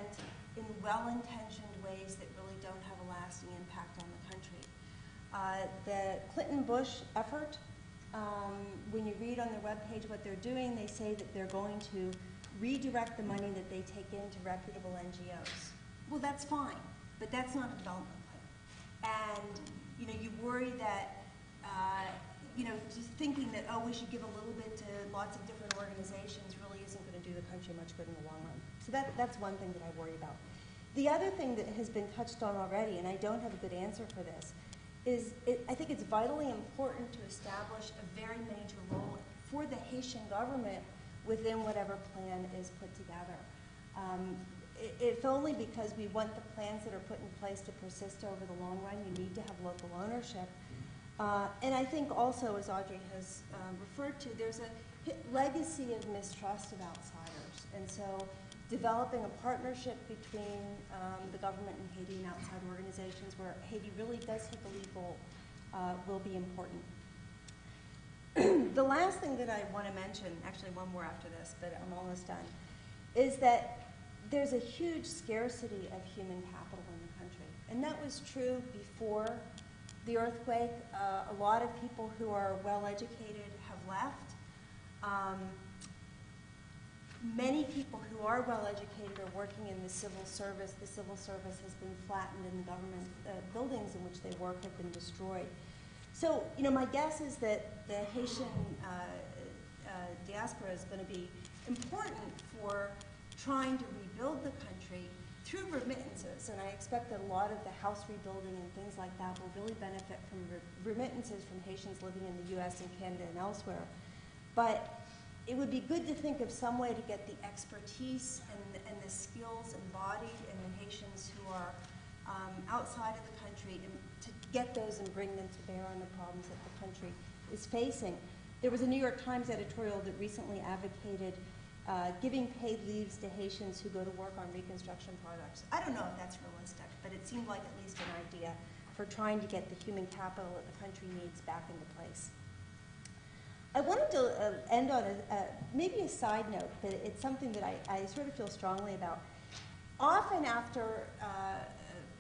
in well-intentioned ways that really don't have a lasting impact on the country. Uh, the Clinton-Bush effort, um, when you read on their webpage what they're doing, they say that they're going to redirect the money that they take into reputable NGOs. Well, that's fine, but that's not a development plan. And you know, you worry that uh, you know, just thinking that oh, we should give a little bit to lots of different organizations really isn't do country much good in the long run. So that, that's one thing that I worry about. The other thing that has been touched on already, and I don't have a good answer for this, is it, I think it's vitally important to establish a very major role for the Haitian government within whatever plan is put together. Um, if only because we want the plans that are put in place to persist over the long run, you need to have local ownership. Uh, and I think also, as Audrey has um, referred to, there's a legacy of mistrust of outsiders. And so developing a partnership between um, the government and Haiti and outside organizations where Haiti really does take a lead uh, will be important. *clears throat* the last thing that I want to mention, actually one more after this, but I'm almost done, is that there's a huge scarcity of human capital in the country. And that was true before the earthquake. Uh, a lot of people who are well educated have left. Um, many people who are well-educated are working in the civil service. The civil service has been flattened and the government uh, buildings in which they work have been destroyed. So, you know, my guess is that the Haitian uh, uh, diaspora is going to be important for trying to rebuild the country through remittances. And I expect that a lot of the house rebuilding and things like that will really benefit from re- remittances from Haitians living in the U.S. and Canada and elsewhere. But it would be good to think of some way to get the expertise and, and the skills embodied in the Haitians who are um, outside of the country and to get those and bring them to bear on the problems that the country is facing. There was a New York Times editorial that recently advocated uh, giving paid leaves to Haitians who go to work on reconstruction projects. I don't know if that's realistic, but it seemed like at least an idea for trying to get the human capital that the country needs back into place. I wanted to uh, end on a, uh, maybe a side note, but it's something that I, I sort of feel strongly about. Often after uh,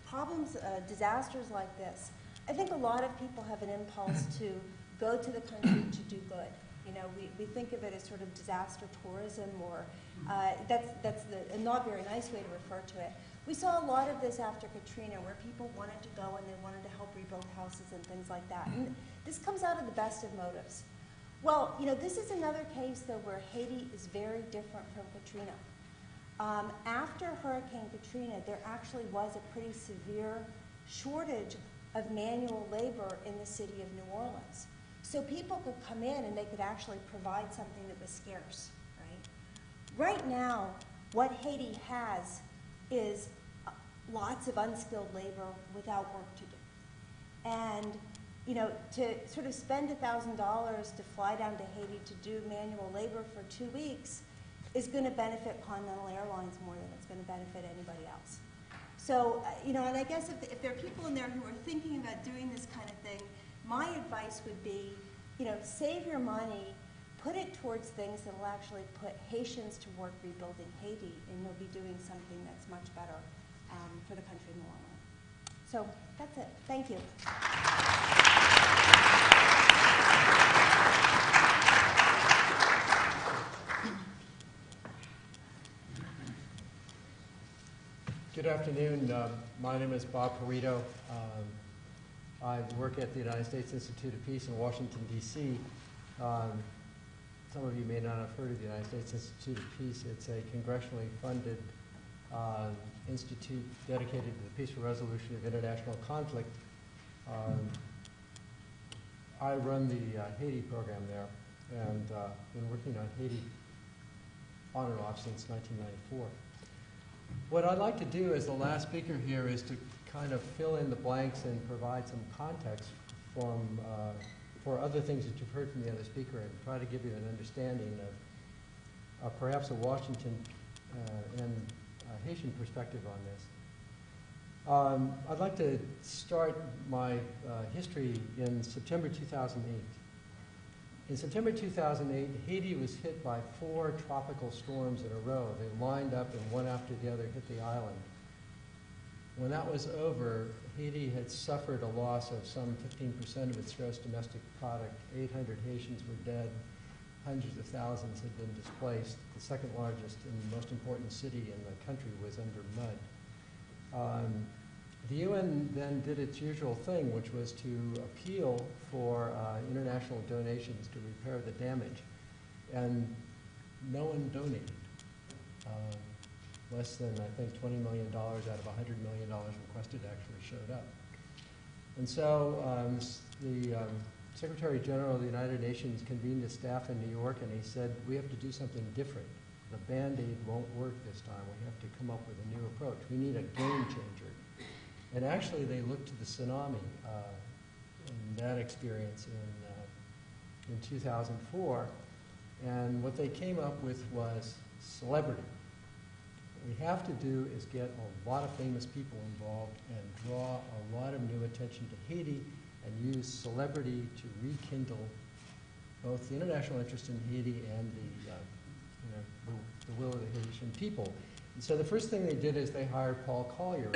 problems, uh, disasters like this, I think a lot of people have an impulse to go to the country to do good. You know, we, we think of it as sort of disaster tourism, or uh, that's, that's the, a not very nice way to refer to it. We saw a lot of this after Katrina, where people wanted to go and they wanted to help rebuild houses and things like that. And this comes out of the best of motives. Well, you know, this is another case, though, where Haiti is very different from Katrina. Um, after Hurricane Katrina, there actually was a pretty severe shortage of manual labor in the city of New Orleans. So people could come in and they could actually provide something that was scarce, right? Right now, what Haiti has is uh, lots of unskilled labor without work to do. And you know, to sort of spend $1,000 to fly down to Haiti to do manual labor for two weeks is going to benefit Continental Airlines more than it's going to benefit anybody else. So, uh, you know, and I guess if, if there are people in there who are thinking about doing this kind of thing, my advice would be, you know, save your money, put it towards things that will actually put Haitians to work rebuilding Haiti, and you'll be doing something that's much better um, for the country in the long run. So that's it. Thank you. Good afternoon. Um, My name is Bob Perito. Um, I work at the United States Institute of Peace in Washington, D.C. Um, Some of you may not have heard of the United States Institute of Peace. It's a congressionally funded um, institute dedicated to the peaceful resolution of international conflict. Um, I run the uh, Haiti program there and uh, been working on Haiti on and off since 1994. What I'd like to do as the last speaker here is to kind of fill in the blanks and provide some context from, uh, for other things that you've heard from the other speaker and try to give you an understanding of uh, perhaps a Washington uh, and uh, Haitian perspective on this. Um, I'd like to start my uh, history in September 2008. In September 2008, Haiti was hit by four tropical storms in a row. They lined up and one after the other hit the island. When that was over, Haiti had suffered a loss of some 15% of its gross domestic product. 800 Haitians were dead. Hundreds of thousands had been displaced. The second largest and most important city in the country was under mud. Um, the UN then did its usual thing, which was to appeal for uh, international donations to repair the damage. And no one donated. Um, less than, I think, $20 million out of $100 million requested actually showed up. And so um, the um, Secretary General of the United Nations convened his staff in New York and he said, we have to do something different. The Band-Aid won't work this time. We have to come up with a new approach. We need a game changer. And actually, they looked to the tsunami uh, that experience in, uh, in 2004. And what they came up with was celebrity. What we have to do is get a lot of famous people involved and draw a lot of new attention to Haiti and use celebrity to rekindle both the international interest in Haiti and the, uh, you know, the, the will of the Haitian people. And so the first thing they did is they hired Paul Collier.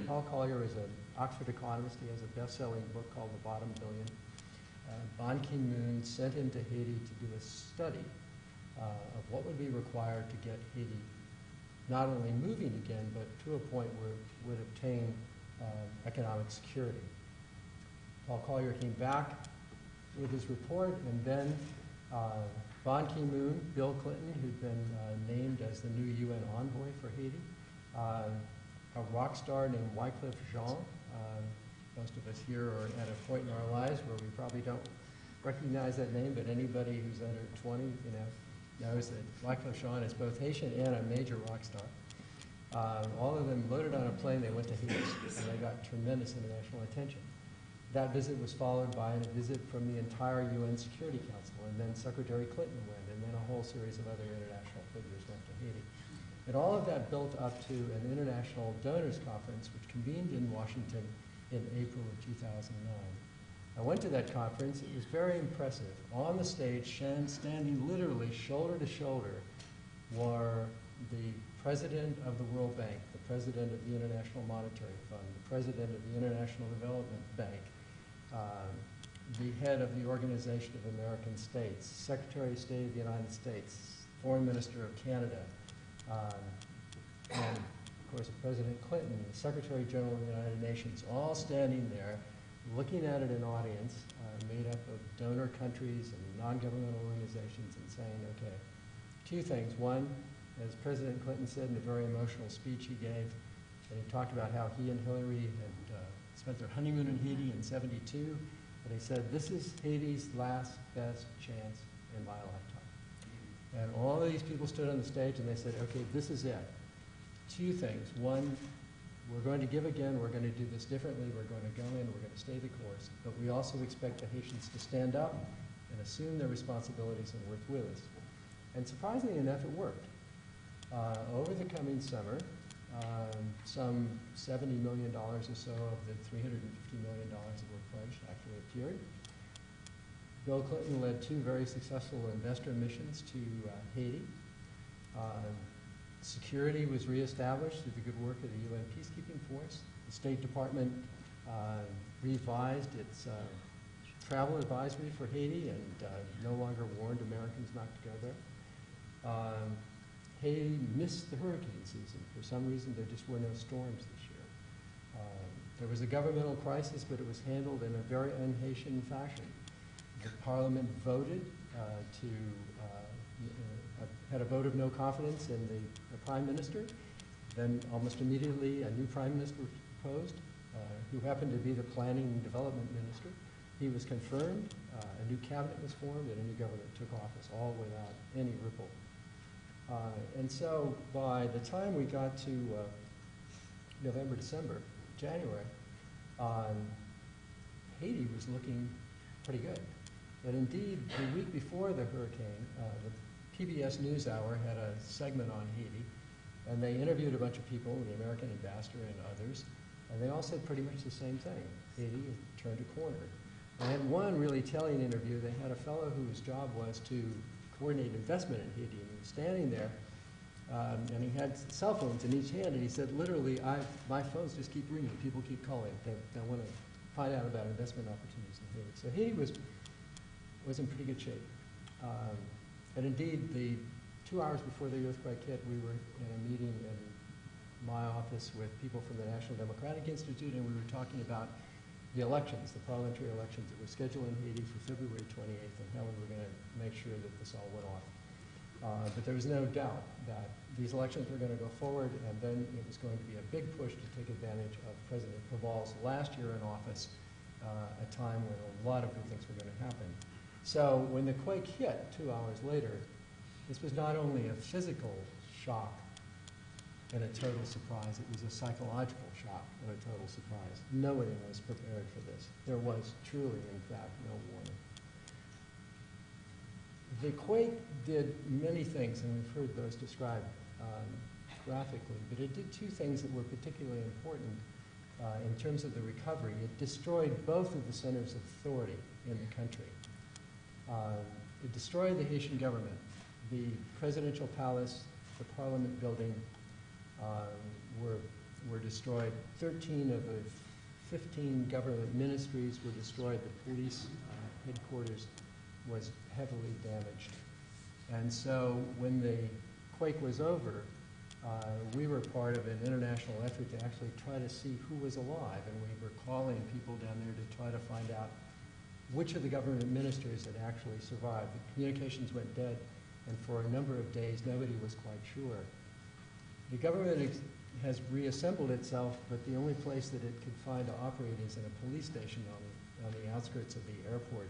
*coughs* Paul Collier is an Oxford economist. He has a best-selling book called The Bottom Billion. Uh, Ban Ki-moon sent him to Haiti to do a study uh, of what would be required to get Haiti not only moving again, but to a point where it would obtain uh, economic security. Paul Collier came back with his report, and then uh, Ban Ki-moon, Bill Clinton, who'd been uh, named as the new UN envoy for Haiti, uh, a rock star named Wyclef Jean. Uh, most of us here are at a point in our lives where we probably don't recognize that name, but anybody who's under 20, you know, knows that Wyclef Jean is both Haitian and a major rock star. Uh, all of them loaded on a plane, they went to Haiti, and they got tremendous international attention. That visit was followed by a visit from the entire UN Security Council, and then Secretary Clinton went, and then a whole series of other international figures went to Haiti. And all of that built up to an international donors conference, which convened in Washington in April of 2009. I went to that conference. It was very impressive. On the stage, standing literally shoulder to shoulder, were the president of the World Bank, the president of the International Monetary Fund, the president of the International Development Bank, the head of the Organization of American States, Secretary of State of the United States, Foreign Minister of Canada, um, and of course President Clinton, the Secretary General of the United Nations, all standing there looking at it an audience uh, made up of donor countries and non-governmental organizations and saying, okay, two things. One, as President Clinton said in a very emotional speech he gave, and he talked about how he and Hillary had uh, spent their honeymoon in Haiti in 72, and he said, this is Haiti's last best chance in my lifetime. And all these people stood on the stage and they said, okay, this is it. Two things. One, we're going to give again, we're going to do this differently, we're going to go in, we're going to stay the course. But we also expect the Haitians to stand up and assume their responsibilities and work with us. And surprisingly enough, it worked. Uh, over the coming summer, um, some $70 million or so of the $350 million that were pledged actually appeared. Bill Clinton led two very successful investor missions to uh, Haiti. Um, security was reestablished through the good work of the UN peacekeeping force. The State Department uh, revised its uh, travel advisory for Haiti and uh, no longer warned Americans not to go there. Um, Haiti missed the hurricane season. For some reason, there just were no storms this year. Um, there was a governmental crisis, but it was handled in a very un-Haitian fashion. The parliament voted uh, to, uh, uh, had a vote of no confidence in the, the prime minister. Then almost immediately, a new prime minister was proposed, uh, who happened to be the planning and development minister. He was confirmed, uh, a new cabinet was formed, and a new government took office, all without any ripple uh, and so by the time we got to uh, November, December, January, um, Haiti was looking pretty good. And indeed, the week before the hurricane, uh, the PBS NewsHour had a segment on Haiti, and they interviewed a bunch of people, the American ambassador and others, and they all said pretty much the same thing. Haiti had turned a corner. Had one really telling interview. They had a fellow whose job was to coordinate investment in Haiti. He standing there, um, and he had cell phones in each hand, and he said, literally, I, my phones just keep ringing. People keep calling. They, they want to find out about investment opportunities in Haiti. So Haiti was, was in pretty good shape. Um, and indeed, the two hours before the earthquake hit, we were in a meeting in my office with people from the National Democratic Institute, and we were talking about the elections, the parliamentary elections that were scheduled in Haiti for February 28th, and how we were going to make sure that this all went off. Uh, but there was no doubt that these elections were going to go forward, and then it was going to be a big push to take advantage of President Préval's last year in office, uh, a time when a lot of good things were going to happen. So when the quake hit two hours later, this was not only a physical shock and a total surprise. It was a psychological shock and a total surprise. Nobody was prepared for this. There was truly, in fact, no warning. The quake did many things, and we've heard those described um, graphically, but it did two things that were particularly important uh, in terms of the recovery. It destroyed both of the centers of authority in the country. Uh, it destroyed the Haitian government, the presidential palace, the parliament building, uh, were, were destroyed. 13 of the 15 government ministries were destroyed. The police uh, headquarters was heavily damaged. And so when the quake was over, uh, we were part of an international effort to actually try to see who was alive. And we were calling people down there to try to find out which of the government ministers had actually survived. The communications went dead, and for a number of days, nobody was quite sure. The government has reassembled itself, but the only place that it could find to operate is in a police station on the, on the outskirts of the airport.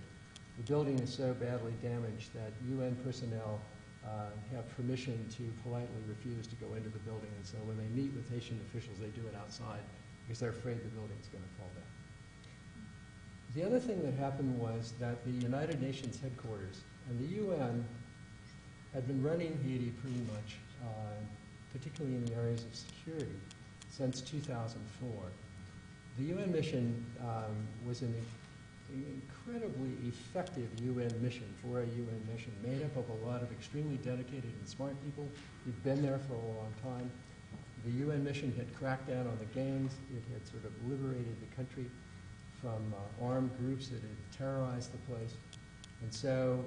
The building is so badly damaged that UN personnel uh, have permission to politely refuse to go into the building, and so when they meet with Haitian officials, they do it outside because they're afraid the building's going to fall down. The other thing that happened was that the United Nations headquarters and the UN had been running Haiti pretty much, uh, particularly in the areas of security, since 2004. The UN mission um, was an incredibly effective UN mission for a UN mission, made up of a lot of extremely dedicated and smart people who've been there for a long time. The UN mission had cracked down on the gangs. It had sort of liberated the country from uh, armed groups that had terrorized the place. And so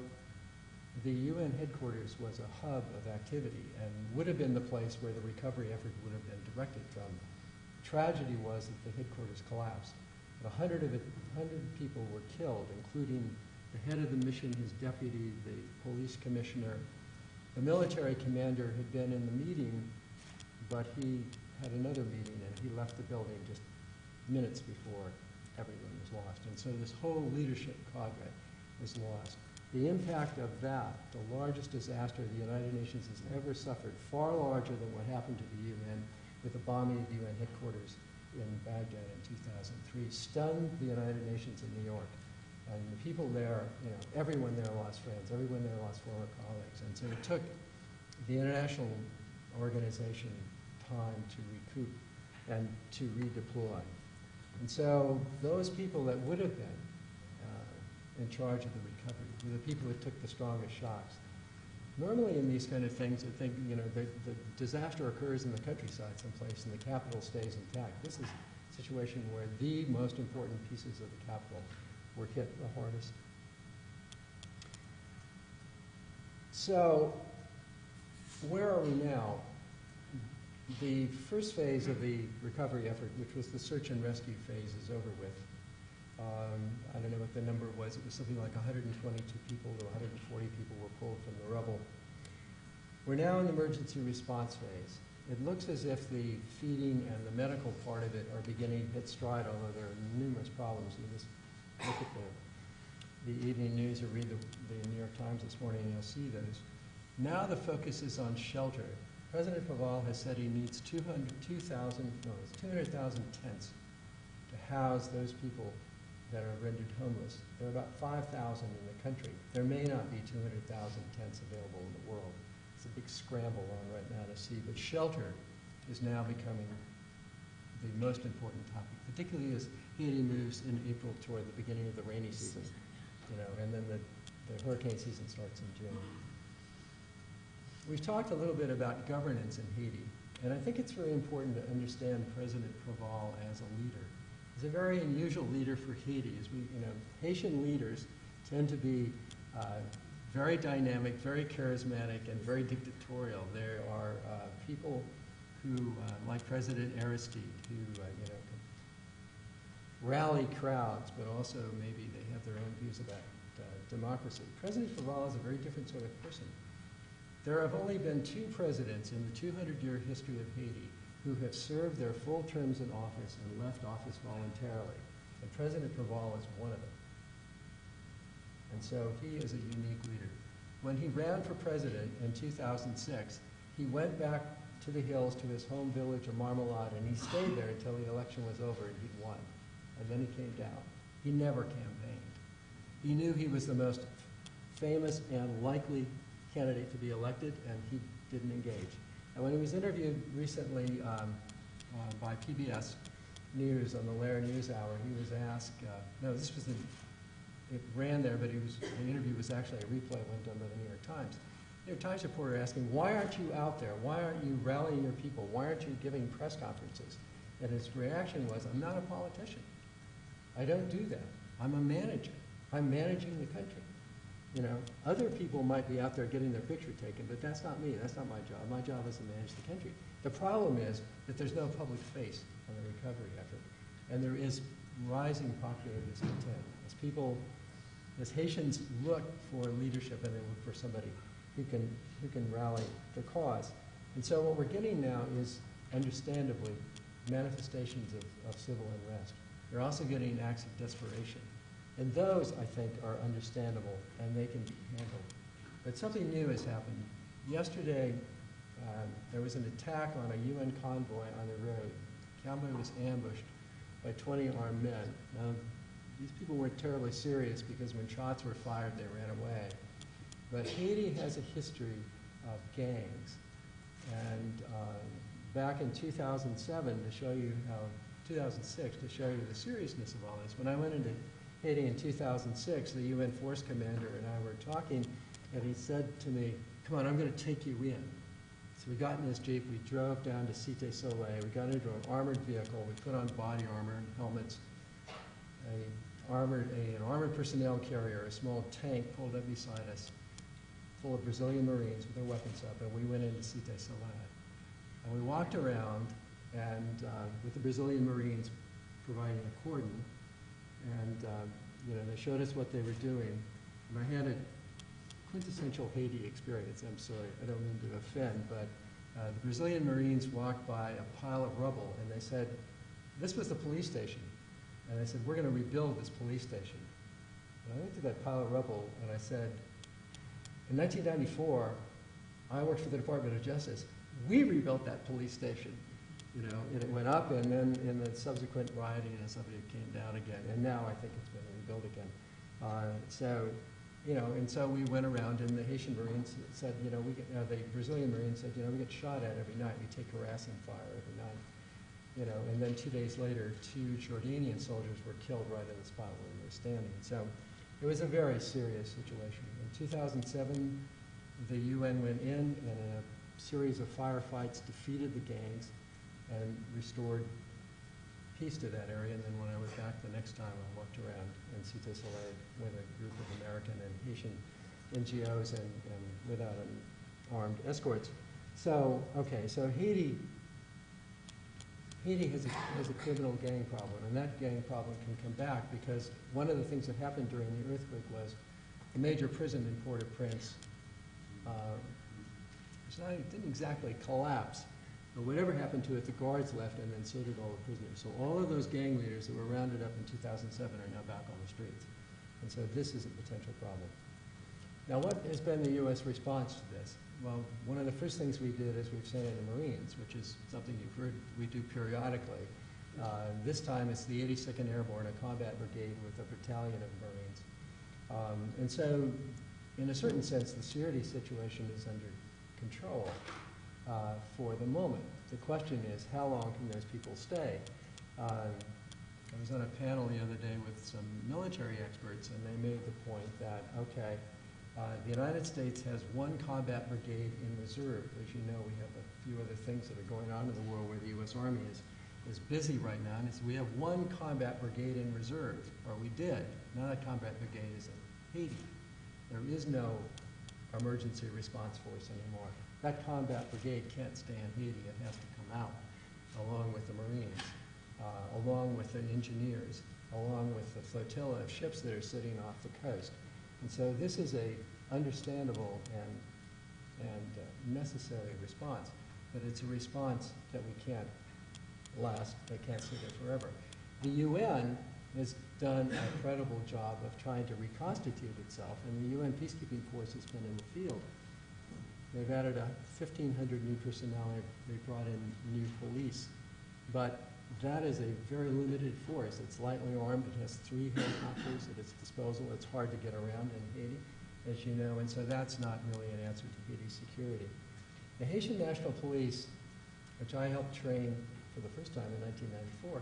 the UN headquarters was a hub of activity and would have been the place where the recovery effort would have been directed from. The Tragedy was that the headquarters collapsed. A hundred of it, hundred people were killed, including the head of the mission, his deputy, the police commissioner. The military commander had been in the meeting, but he had another meeting and he left the building just minutes before everyone was lost. And so this whole leadership cadre was lost. The impact of that, the largest disaster the United Nations has ever suffered, far larger than what happened to the UN with the bombing of the UN headquarters in Baghdad in 2003, stunned the United Nations in New York. And the people there, you know, everyone there lost friends, everyone there lost former colleagues. And so it took the international organization time to recoup and to redeploy. And so those people that would have been uh, in charge of the recovery were the people that took the strongest shocks. Normally in these kind of things, I think, you know, the, the disaster occurs in the countryside someplace and the capital stays intact. This is a situation where the most important pieces of the capital were hit the hardest. So, where are we now? The first phase of the recovery effort, which was the search and rescue phase, is over with. Um, I don't know what the number was. It was something like 122 people to 140 people were pulled from the rubble. We're now in the emergency response phase. It looks as if the feeding and the medical part of it are beginning to hit stride, although there are numerous problems. You just look at the, the evening news or read the, the New York Times this morning and you'll see those. Now the focus is on shelter. President Préval has said he needs 200, 2,000, no, it's 200,000 tents to house those people that are rendered homeless. There are about 5,000 in the country. There may not be 200,000 tents available in the world. It's a big scramble on right now to see, but shelter is now becoming the most important topic, particularly as Haiti moves in April toward the beginning of the rainy season, you know, and then the, the hurricane season starts in June. We've talked a little bit about governance in Haiti, and I think it's very important to understand President Préval as a leader. A very unusual leader for Haiti. As we, you know, Haitian leaders tend to be uh, very dynamic, very charismatic, and very dictatorial. There are uh, people who, uh, like President Aristide, who uh, you know rally crowds, but also maybe they have their own views about uh, democracy. President Préval is a very different sort of person. There have only been two presidents in the 200-year history of Haiti who have served their full terms in office and left office voluntarily. And President Préval is one of them. And so he is a unique leader. When he ran for president in 2006, he went back to the hills to his home village of Marmelade, and he stayed there until the election was over and he'd won. And then he came down. He never campaigned. He knew he was the most famous and likely candidate to be elected, and he didn't engage. And when he was interviewed recently um, uh, by PBS News on the Lehrer NewsHour, he was asked, uh, no, this was the, it ran there, but was, the interview was actually a replay one done by the New York Times. New York Times reporter asking, why aren't you out there? Why aren't you rallying your people? Why aren't you giving press conferences? And his reaction was, I'm not a politician. I don't do that. I'm a manager. I'm managing the country. You know, other people might be out there getting their picture taken, but that's not me, that's not my job. My job is to manage the country. The problem is that there's no public face on the recovery effort, and there is rising popular discontent. As people, as Haitians look for leadership and they look for somebody who can, who can rally the cause. And so what we're getting now is, understandably, manifestations of, of civil unrest. We're also getting acts of desperation. And those, I think, are understandable and they can be handled. But something new has happened. Yesterday, um, there was an attack on a UN convoy on the road. Convoy was ambushed by 20 armed men. Now, these people weren't terribly serious because when shots were fired, they ran away. But Haiti has a history of gangs. And uh, back in 2007, to show you how, 2006, to show you the seriousness of all this, when I went into Haiti in 2006, the UN force commander and I were talking, and he said to me, come on, I'm going to take you in. So we got in this Jeep, we drove down to Cité Soleil, we got into an armored vehicle, we put on body armor and helmets, a armored, a, an armored personnel carrier, a small tank pulled up beside us, full of Brazilian Marines with their weapons up, and we went into Cité Soleil. And we walked around, and uh, with the Brazilian Marines providing a cordon, and uh, you know they showed us what they were doing. And I had a quintessential Haiti experience. I'm sorry, I don't mean to offend, but uh, the Brazilian Marines walked by a pile of rubble, and they said, "This was the police station." And I said, "We're going to rebuild this police station." And I looked at that pile of rubble, and I said, "In 1994, I worked for the Department of Justice. We rebuilt that police station." You know, and it went up, and then in the subsequent rioting and stuff, it came down again, and now I think it's been rebuilt again. Uh, so, you know, and so we went around, and the Haitian Marines said, you know, we get, uh, the Brazilian Marines said, you know, we get shot at every night, we take harassing fire every night, you know, and then two days later, two Jordanian soldiers were killed right in the spot where we were standing. So it was a very serious situation. In 2007, the UN went in, and in a series of firefights defeated the gangs, and restored peace to that area. And then when I was back the next time, I walked around in Soleil with a group of American and Haitian NGOs and, and without an armed escorts. So, okay, so Haiti, Haiti has a, has a criminal gang problem, and that gang problem can come back because one of the things that happened during the earthquake was the major prison in Port-au-Prince uh, didn't exactly collapse, but whatever happened to it, the guards left, and then so did all the prisoners. So all of those gang leaders that were rounded up in 2007 are now back on the streets. And so this is a potential problem. Now, what has been the U.S. response to this? Well, one of the first things we did is we've sent in the Marines, which is something you've heard we do periodically. Uh, this time it's the 82nd Airborne, a combat brigade with a battalion of Marines. Um, and so, in a certain sense, the security situation is under control for the moment. The question is, how long can those people stay? Uh, I was on a panel the other day with some military experts, and they made the point that, okay, uh, the United States has one combat brigade in reserve. As you know, we have a few other things that are going on in the world where the U.S. Army is, is busy right now, and so we have one combat brigade in reserve, or we did. Now that combat brigade is in Haiti. There is no emergency response force anymore. That combat brigade can't stand Haiti. It has to come out, along with the Marines, uh, along with the engineers, along with the flotilla of ships that are sitting off the coast. And so this is a understandable and, and uh, necessary response, but it's a response that we can't last, that can't sit there forever. The UN has done a credible job of trying to reconstitute itself, and the UN peacekeeping force has been in the field. They've added a 1,500 new personnel, they brought in new police, but that is a very limited force. It's lightly armed, it has three helicopters at its disposal, it's hard to get around in Haiti, as you know, and so that's not really an answer to Haiti's security. The Haitian National Police, which I helped train for the first time in 1994,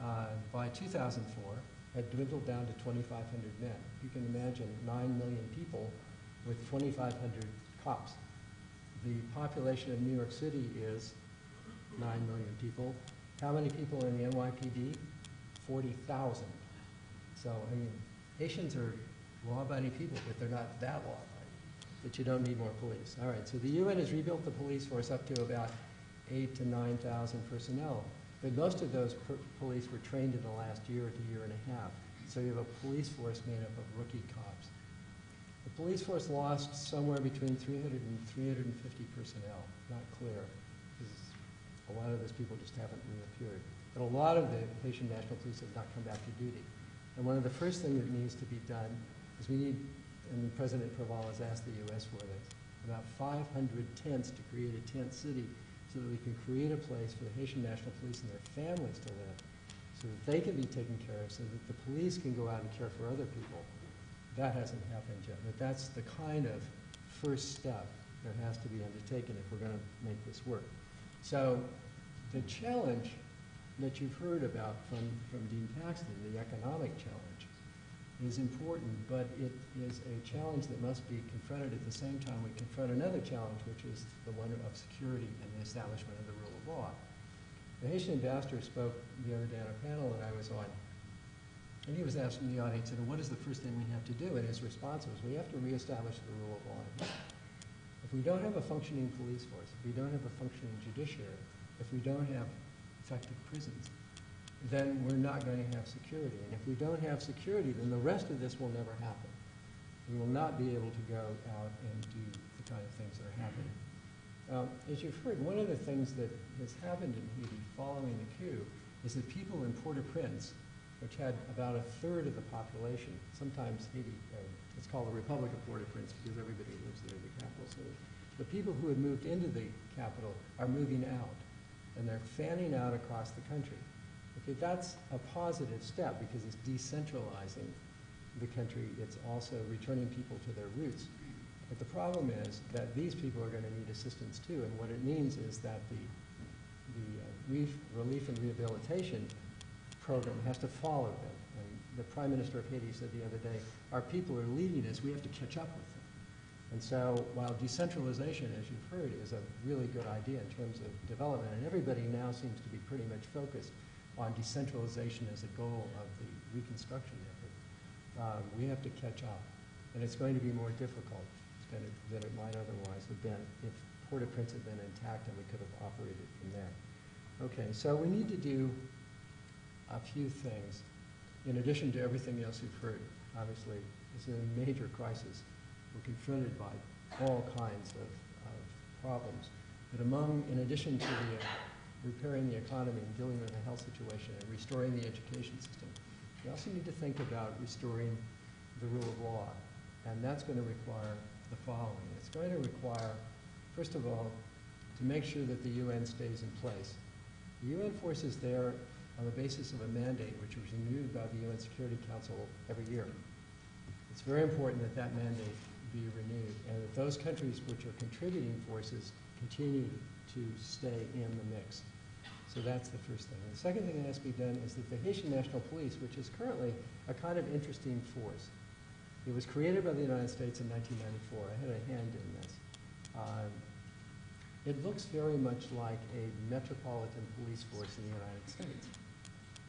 uh, by 2004 had dwindled down to 2,500 men. You can imagine 9 million people with 2,500 cops. The population of New York City is 9 million people. How many people in the NYPD? 40,000. So, I mean, Haitians are law-abiding people, but they're not that law-abiding, that you don't need more police. All right, so the UN has rebuilt the police force up to about eight to 9,000 personnel, but most of those police were trained in the last year to year and a half. So you have a police force made up of rookie cops. The police force lost somewhere between 300 and 350 personnel, not clear, because a lot of those people just haven't reappeared. But a lot of the Haitian National Police have not come back to duty. And one of the first things that needs to be done is we need, and President Préval has asked the U.S. for this, about 500 tents to create a tent city so that we can create a place for the Haitian National Police and their families to live, so that they can be taken care of, so that the police can go out and care for other people. That hasn't happened yet, but that's the kind of first step that has to be undertaken if we're going to make this work. So the challenge that you've heard about from, from Dean Paxson, the economic challenge, is important, but it is a challenge that must be confronted at the same time we confront another challenge, which is the one of security and the establishment of the rule of law. The Haitian ambassador spoke the other day on a panel that I was on, and he was asking the audience, you know, what is the first thing we have to do? And his response was, we have to reestablish the rule of law. If we don't have a functioning police force, if we don't have a functioning judiciary, if we don't have effective prisons, then we're not going to have security. And if we don't have security, then the rest of this will never happen. We will not be able to go out and do the kind of things that are happening. Um, as you've heard, one of the things that has happened in Haiti following the coup is that people in Port-au-Prince, which had about a third of the population, sometimes Haiti, uh, it's called the Republic of Port-au-Prince because everybody lives there, in the capital city. The people who had moved into the capital are moving out, and they're fanning out across the country. Okay, that's a positive step because it's decentralizing the country. It's also returning people to their roots. But the problem is that these people are going to need assistance too, and what it means is that the, the uh, relief and rehabilitation program has to follow them. And the Prime Minister of Haiti said the other day, our people are leading us, we have to catch up with them. And so while decentralization, as you've heard, is a really good idea in terms of development, and everybody now seems to be pretty much focused on decentralization as a goal of the reconstruction effort, um, we have to catch up. And it's going to be more difficult than it, than it might otherwise have been if Port-au-Prince had been intact and we could have operated from there. Okay, so we need to do a few things in addition to everything else you've heard. Obviously, it's a major crisis. We're confronted by all kinds of, of problems. But among, in addition to the, uh, repairing the economy and dealing with the health situation and restoring the education system, we also need to think about restoring the rule of law. And that's going to require the following. It's going to require, first of all, to make sure that the UN stays in place. The UN force is there on the basis of a mandate which was renewed by the UN Security Council every year. It's very important that that mandate be renewed and that those countries which are contributing forces continue to stay in the mix. So that's the first thing. And the second thing that has to be done is that the Haitian National Police, which is currently a kind of interesting force, it was created by the United States in 1994. I had a hand in this. Um, it looks very much like a metropolitan police force in the United States.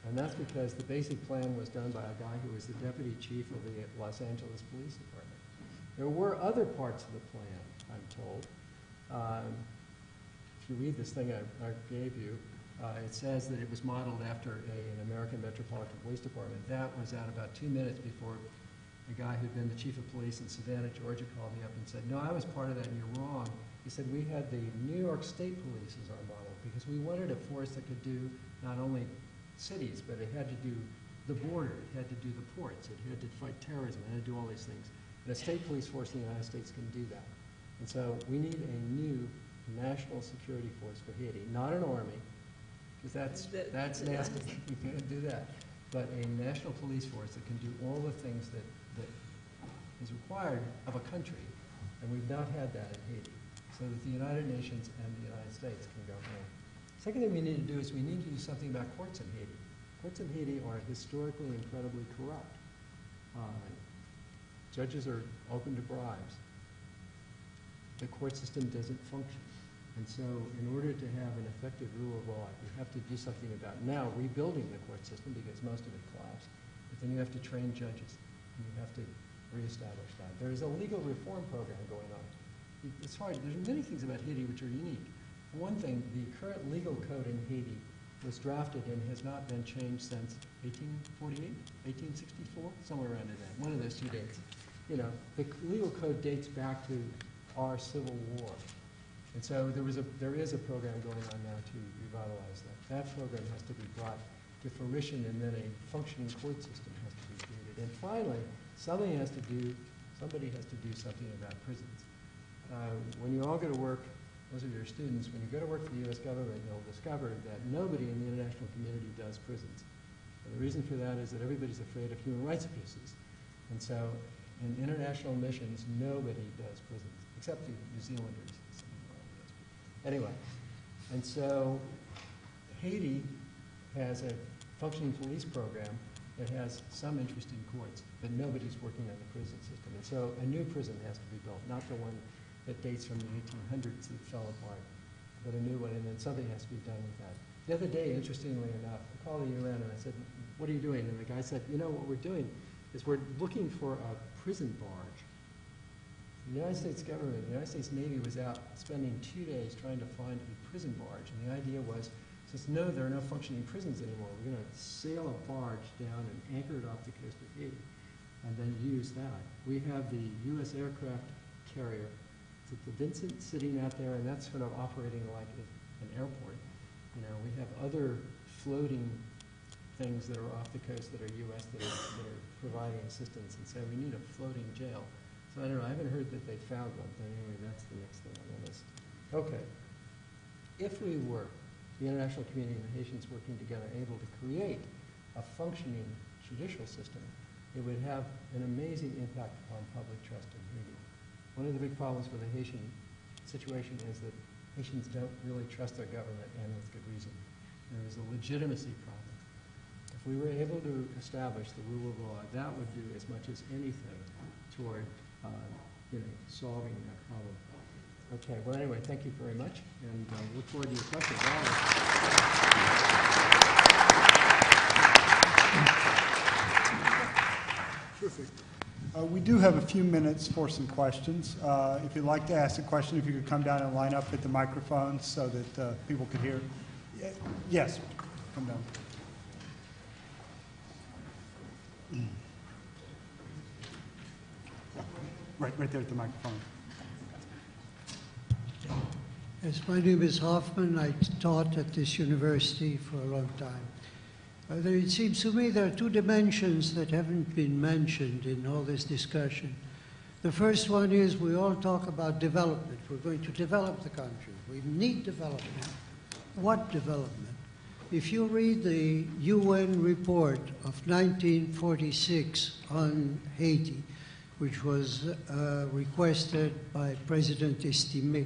And that's because the basic plan was done by a guy who was the deputy chief of the Los Angeles Police Department. There were other parts of the plan, I'm told. Um, if you read this thing I, I gave you, uh, it says that it was modeled after a, an American Metropolitan Police Department. That was at about two minutes before the guy who'd been the chief of police in Savannah, Georgia, called me up and said, no, I was part of that and you're wrong. He said, we had the New York State Police as our model because we wanted a force that could do not only cities, but it had to do the border, it had to do the ports, it had to fight terrorism, it had to do all these things. And a state police force in the United States can do that. And so we need a new national security force for Haiti, not an army, because that's, That- that's nasty. You can't do that. But a national police force that can do all the things that, that is required of a country. And we've not had that in Haiti, so that the United Nations and the United States can go home. Second thing we need to do is we need to do something about courts in Haiti. Courts in Haiti are historically incredibly corrupt. Uh, Judges are open to bribes. The court system doesn't function. And so in order to have an effective rule of law, you have to do something about now rebuilding the court system because most of it collapsed. But then you have to train judges. And you have to reestablish that. There is a legal reform program going on. It's hard, there's many things about Haiti which are unique. One thing, the current legal code in Haiti was drafted and has not been changed since 1848, 1864, somewhere around that, one of those two dates. You know, the legal code dates back to our Civil War. And so there was a, there is a program going on now to revitalize that. That program has to be brought to fruition, and then a functioning court system has to be created. And finally, somebody has to do, somebody has to do something about prisons. Uh, When you all go to work, those of your students, when you go to work for the U.S. government, you'll discover that nobody in the international community does prisons. And the reason for that is that everybody's afraid of human rights abuses. And so, in international missions, nobody does prisons, except the New Zealanders. Anyway, and so Haiti has a functioning police program that has some interest in courts, but nobody's working on the prison system. And so a new prison has to be built, not the one that dates from the 1800s that fell apart, but a new one, and then something has to be done with that. The other day, interestingly enough, I called the UN and I said, what are you doing? And the guy said, you know, what we're doing is we're looking for a prison barge. The United States government, the United States Navy was out spending two days trying to find a prison barge. And the idea was, since no, there are no functioning prisons anymore, we're going to sail a barge down and anchor it off the coast of Haiti and then use that. We have the U.S. aircraft carrier, the Vinson sitting out there, and that's sort of operating like an airport. You know, we have other floating things that are off the coast that are U.S. that are, that are providing assistance, and so we need a floating jail. So I don't know, I haven't heard that they found one, but anyway, that's the next thing on the list. Okay. If we were, the international community and the Haitians working together, able to create a functioning judicial system, it would have an amazing impact upon public trust in. One of the big problems with the Haitian situation is that Haitians don't really trust their government, and with good reason. There is a legitimacy problem. If we were able to establish the rule of law, that would do as much as anything toward, uh, you know, solving that problem. Okay, well, anyway, thank you very much, and uh, look forward to your questions. Terrific. Uh, We do have a few minutes for some questions. Uh, If you'd like to ask a question, if you could come down and line up at the microphone so that uh, people could hear. Yes, come down. Right, right there at the microphone. Yes, my name is Hoffman. I taught at this university for a long time. It seems to me there are two dimensions that haven't been mentioned in all this discussion. The first one is we all talk about development. We're going to develop the country. We need development. What development? If you read the UN report of 1946 on Haiti, which was uh, requested by President Estimé,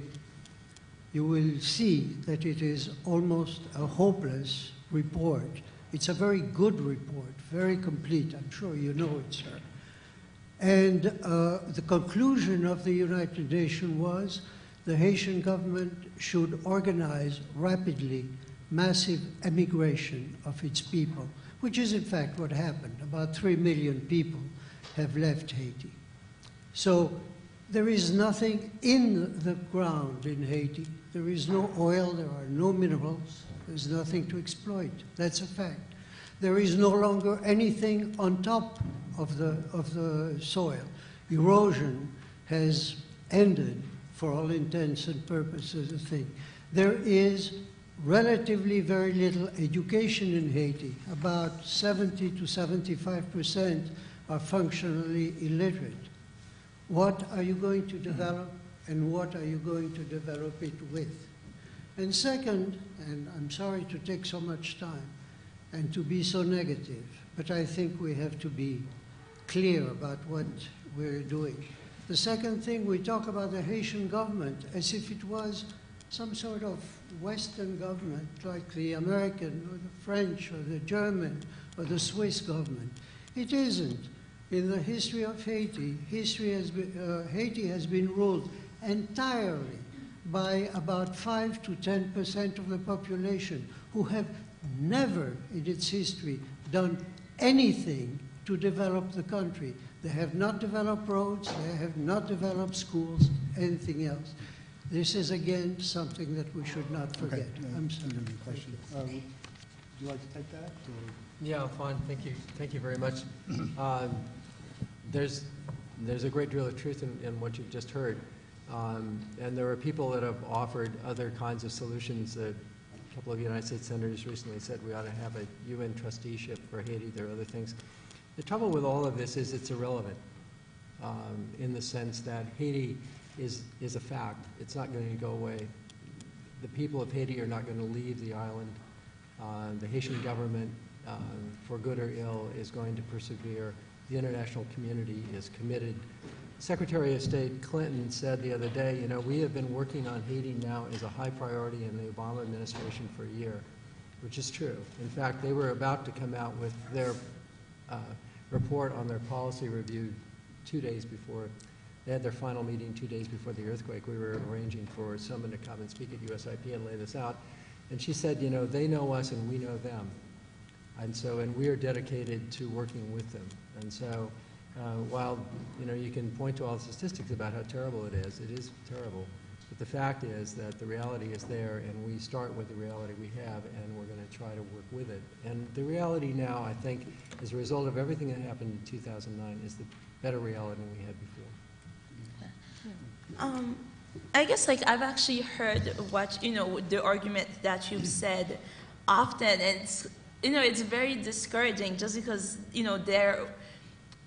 you will see that it is almost a hopeless report. It's a very good report, very complete. I'm sure you know it, sir. And uh, the conclusion of the United Nations was the Haitian government should organize rapidly massive emigration of its people, which is in fact what happened. About 3 million people have left Haiti. So there is nothing in the ground in Haiti. There is no oil, there are no minerals, there's nothing to exploit. That's a fact. There is no longer anything on top of the, of the soil. Erosion has ended for all intents and purposes, I think. There is relatively very little education in Haiti. About 70 to 75 percent are functionally illiterate. What are you going to develop and what are you going to develop it with? And second, and I'm sorry to take so much time and to be so negative, but I think we have to be clear about what we're doing. The second thing, we talk about the Haitian government as if it was some sort of Western government like the American or the French or the German or the Swiss government. It isn't. In the history of Haiti, history has been, uh, Haiti has been ruled entirely by about 5 to 10 percent of the population who have never in its history done anything to develop the country. They have not developed roads, they have not developed schools, anything else. This is again something that we should not Okay. forget. uh, I'm sorry. any question? Uh, Would you like to take that? or- Yeah, fine, thank you, thank you very much. Um, There's, there's a great deal of truth in, in what you've just heard. Um, And there are people that have offered other kinds of solutions. A couple of United States senators recently said we ought to have a UN trusteeship for Haiti. There are other things. The trouble with all of this is it's irrelevant um, in the sense that Haiti is, is a fact. It's not going to go away. The people of Haiti are not going to leave the island. Uh, The Haitian government, um, for good or ill, is going to persevere. The international community is committed. Secretary of State Clinton said the other day, you know, we have been working on Haiti now as a high priority in the Obama administration for a year, which is true. In fact, they were about to come out with their uh, report on their policy review two days before, they had their final meeting two days before the earthquake. We were arranging for someone to come and speak at USIP and lay this out. And she said, you know, they know us and we know them. And so, and we are dedicated to working with them. And so, uh, while, you know, you can point to all the statistics about how terrible it is, it is terrible. But the fact is that the reality is there, and we start with the reality we have, and we're going to try to work with it. And the reality now, I think, as a result of everything that happened in 2009, is the better reality than we had before. Um, I guess like I've actually heard what you know the argument that you've said often, and you know it's very discouraging just because you know there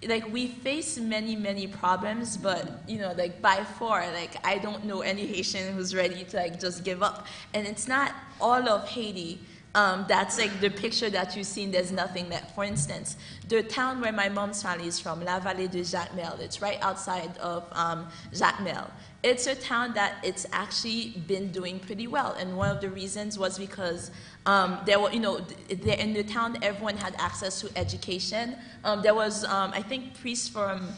like we face many many problems but you know like by far like i don't know any haitian who's ready to like just give up. And it's not all of haiti um, that's like the picture that you've seen there's nothing that for instance the town where my mom's family is from la vallée de jacmel it's right outside of um, jacmel. It's a town that it's actually been doing pretty well and one of the reasons was because um, there were, you know, th- in the town, everyone had access to education. Um, there was, um, I think, priests from,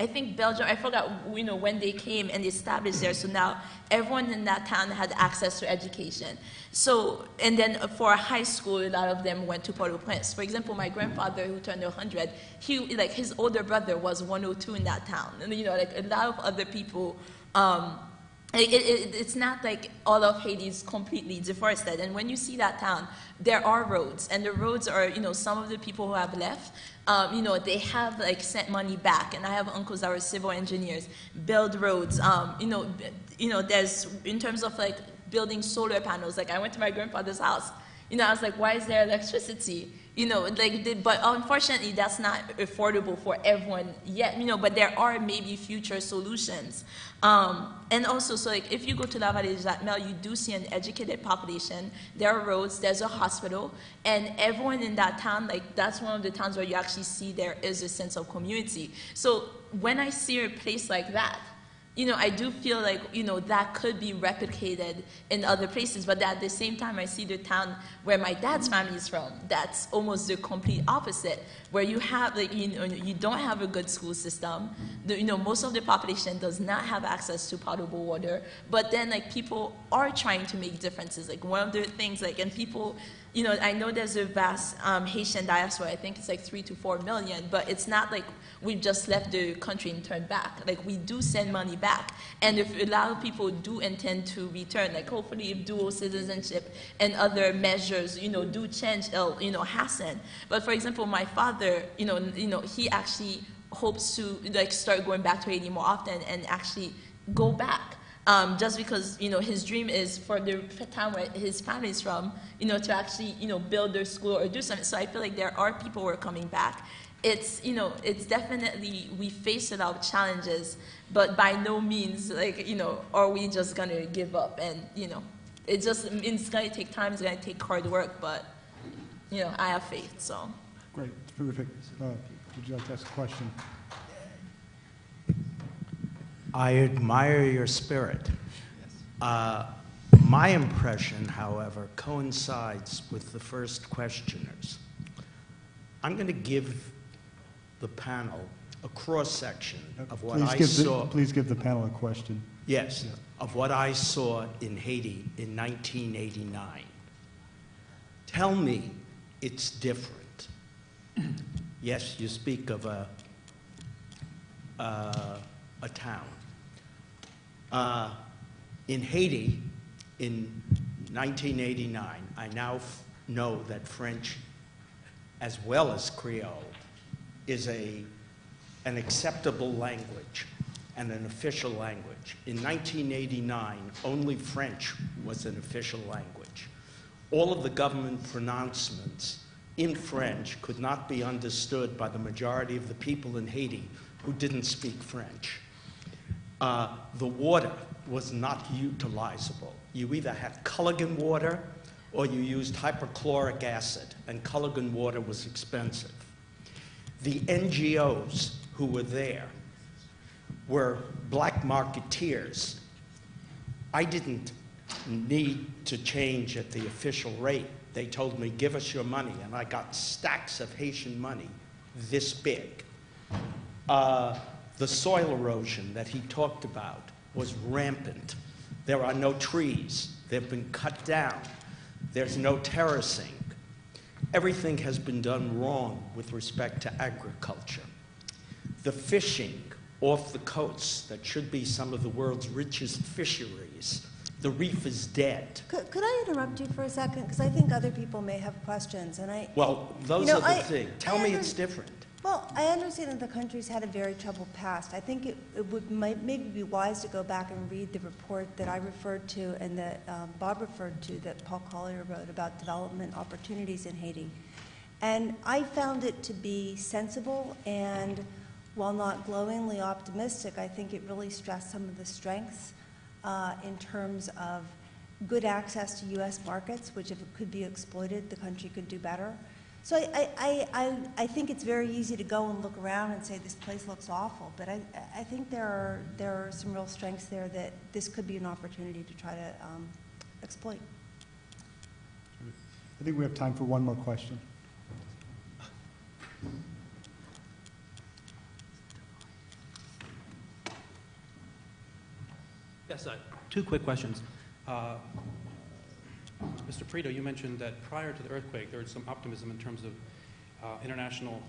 I think Belgium. I forgot, you know, when they came and established there. So now everyone in that town had access to education. So, and then for high school, a lot of them went to Port-au-Prince. For example, my grandfather, who turned 100, he, like, his older brother was 102 in that town. And, you know, like, a lot of other people. Um, it, it, it's not like all of Haiti is completely deforested. And when you see that town, there are roads, and the roads are, you know, some of the people who have left, um, you know, they have like sent money back. And I have uncles that are civil engineers, build roads. Um, you know, you know, there's in terms of like building solar panels. Like I went to my grandfather's house. You know, I was like, why is there electricity? You know, like, but unfortunately, that's not affordable for everyone yet. You know, but there are maybe future solutions. Um, and also, so like, if you go to La Vallée de Jacmel, you do see an educated population. There are roads, there's a hospital, and everyone in that town, like, that's one of the towns where you actually see there is a sense of community. So when I see a place like that, you know, I do feel like, you know, that could be replicated in other places, but at the same time, I see the town where my dad's family is from. That's almost the complete opposite, where you have, like, you know, you don't have a good school system. The, you know, most of the population does not have access to potable water, but then, like, people are trying to make differences. Like, one of the things, like, and people, you know, I know there's a vast um, Haitian diaspora. I think it's like three to four million, but it's not like we've just left the country and turned back. Like we do send money back, and if a lot of people do intend to return, like hopefully if dual citizenship and other measures, you know, do change, it'll, you know, hasten. But for example, my father, you know, you know, he actually hopes to like start going back to Haiti more often and actually go back. Um, just because you know his dream is for the town where his family is from, you know, to actually you know build their school or do something. So I feel like there are people who are coming back. It's you know it's definitely we face a lot of challenges, but by no means like you know are we just gonna give up and you know it just it's gonna take time, it's gonna take hard work, but you know I have faith. So Great, terrific. Uh, Would you like to ask a question? I admire your spirit. Uh, my impression, however, coincides with the first questioners. I'm going to give the panel a cross section of what Please I give the- saw. Please give the panel a question. Yes, of what I saw in Haiti in 1989. Tell me it's different. yes, you speak of a, uh, a town. Uh, in Haiti, in 1989, I now know that French, as well as Creole, is a, an acceptable language and an official language. In 1989, only French was an official language. All of the government pronouncements in French could not be understood by the majority of the people in Haiti who didn't speak French. Uh, the water was not utilizable. You either had Culligan water or you used hypochloric acid, and Culligan water was expensive. The NGOs who were there were black marketeers. I didn't need to change at the official rate. They told me, give us your money, and I got stacks of Haitian money this big. Uh, the soil erosion that he talked about was rampant. There are no trees, they've been cut down, there's no terracing. Everything has been done wrong with respect to agriculture. The fishing off the coasts that should be some of the world's richest fisheries, the reef is dead. Could, could I interrupt you for a second? Because I think other people may have questions, and I, Well, those know, are the I- things. I Tell me under- it's different. Well, I understand that the country's had a very troubled past. I think it, it would might, maybe be wise to go back and read the report that I referred to and that um, Bob referred to that Paul Collier wrote about development opportunities in Haiti. And I found it to be sensible and while not glowingly optimistic, I think it really stressed some of the strengths uh, in terms of good access to U.S. markets, which if it could be exploited, the country could do better. So I, I, I, I- I think it's very easy to go and look around and say this place looks awful, but I, I think there are, there are some real strengths there that this could be an opportunity to try to um, exploit. I think we have time for one more question. Yes, uh, two quick questions. Uh, Mr. Perito, you mentioned that prior to the earthquake, there was some optimism in terms of uh, international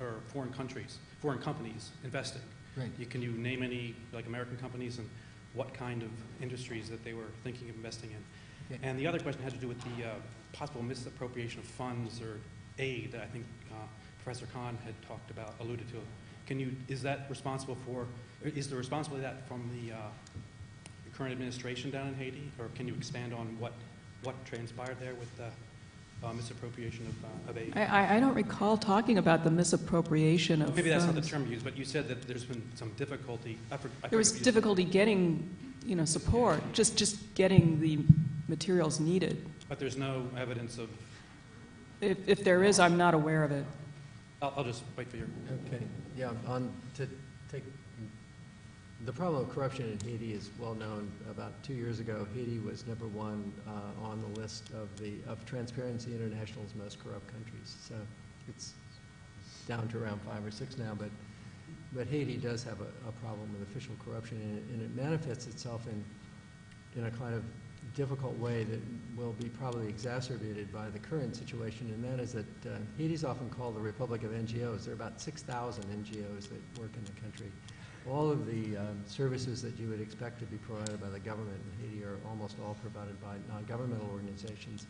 or foreign countries, foreign companies investing. Right. You- Can you name any, like, American companies and what kind of industries that they were thinking of investing in? Yeah. And the other question had to do with the uh, possible misappropriation of funds or aid that I think uh, Professor Kahn had talked about, alluded to. Can you, is that responsible for, is the responsibility of that from the uh, the current administration down in Haiti? Or can you expand on what, what transpired there with the uh, misappropriation of, uh, of aid? I, I- I don't recall talking about the misappropriation of Maybe that's not the funds. term you used, but you said that there's been some difficulty. I for- I There was forget if you- difficulty getting, you know, support, just, just getting the materials needed. But there's no evidence of, If, if there is, I'm not aware of it. I'll, I'll just wait for your, Okay, yeah, on, to take, the problem of corruption in Haiti is well known. About two years ago, Haiti was number one uh, on the list of the, of Transparency International's most corrupt countries. So it's down to around five or six now, but, but Haiti does have a, a problem with official corruption, and it, and it manifests itself in, in a kind of difficult way that will be probably exacerbated by the current situation, and that is that uh, is often called the Republic of NGOs. There are about 6,000 NGOs that work in the country. All of the um, services that you would expect to be provided by the government in Haiti are almost all provided by non-governmental organizations.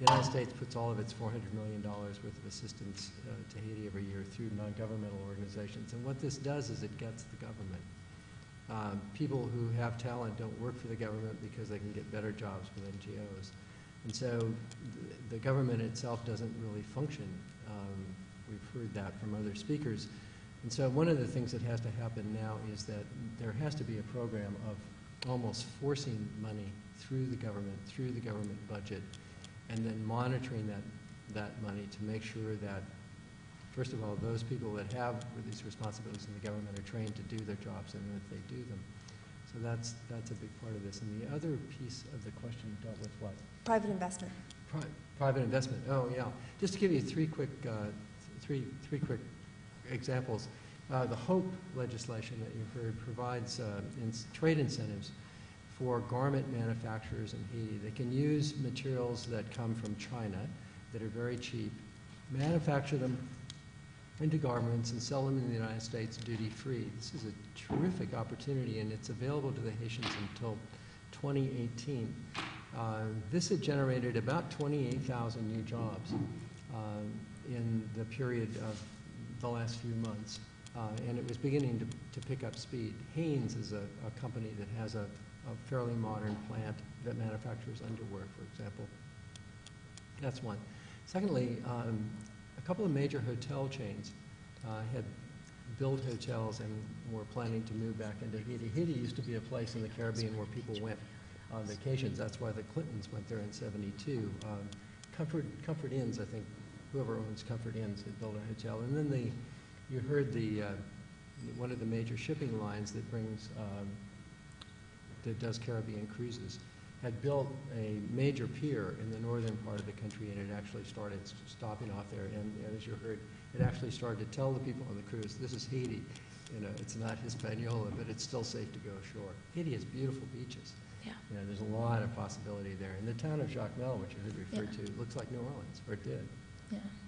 The United States puts all of its $400 million worth of assistance uh, to Haiti every year through non-governmental organizations. And what this does is it gets the government. Um, people who have talent don't work for the government because they can get better jobs with NGOs. And so th- the government itself doesn't really function. Um, we've heard that from other speakers. And so one of the things that has to happen now is that there has to be a program of almost forcing money through the government, through the government budget, and then monitoring that, that money to make sure that First of all, those people that have these responsibilities in the government are trained to do their jobs and that they do them. So that's, that's a big part of this. And the other piece of the question dealt with what? Private investment. Pri- Private investment, oh, yeah. Just to give you three quick, uh, three, three quick examples. Uh, The HOPE legislation that you've heard provides uh, trade incentives for garment manufacturers in Haiti. They can use materials that come from China that are very cheap, manufacture them into garments and sell them in the United States duty-free. This is a terrific opportunity, and it's available to the Haitians until 2018. Uh, This had generated about 28,000 new jobs um, in the period of the last few months, Uh, and it was beginning to to pick up speed. Hanes is a a company that has a a fairly modern plant that manufactures underwear, for example. That's one. Secondly, um, a couple of major hotel chains uh, had built hotels and were planning to move back into Haiti. Haiti used to be a place in the Caribbean where people went on vacations. That's why the Clintons went there in 72. Um, Comfort, Comfort Inns, I think, whoever owns Comfort Inns had built a hotel. And then the, you heard the, uh, one of the major shipping lines that brings, um, that does Caribbean cruises, had built a major pier in the northern part of the country, and it actually started stopping off there. And as you heard, it actually started to tell the people on the cruise, this is Haiti. You know, it's not Hispaniola, but it's still safe to go ashore. Haiti has beautiful beaches. Yeah. You know, there's a lot of possibility there. And the town of Jacmel, which you heard referred to, looks like New Orleans, or it did. Yeah.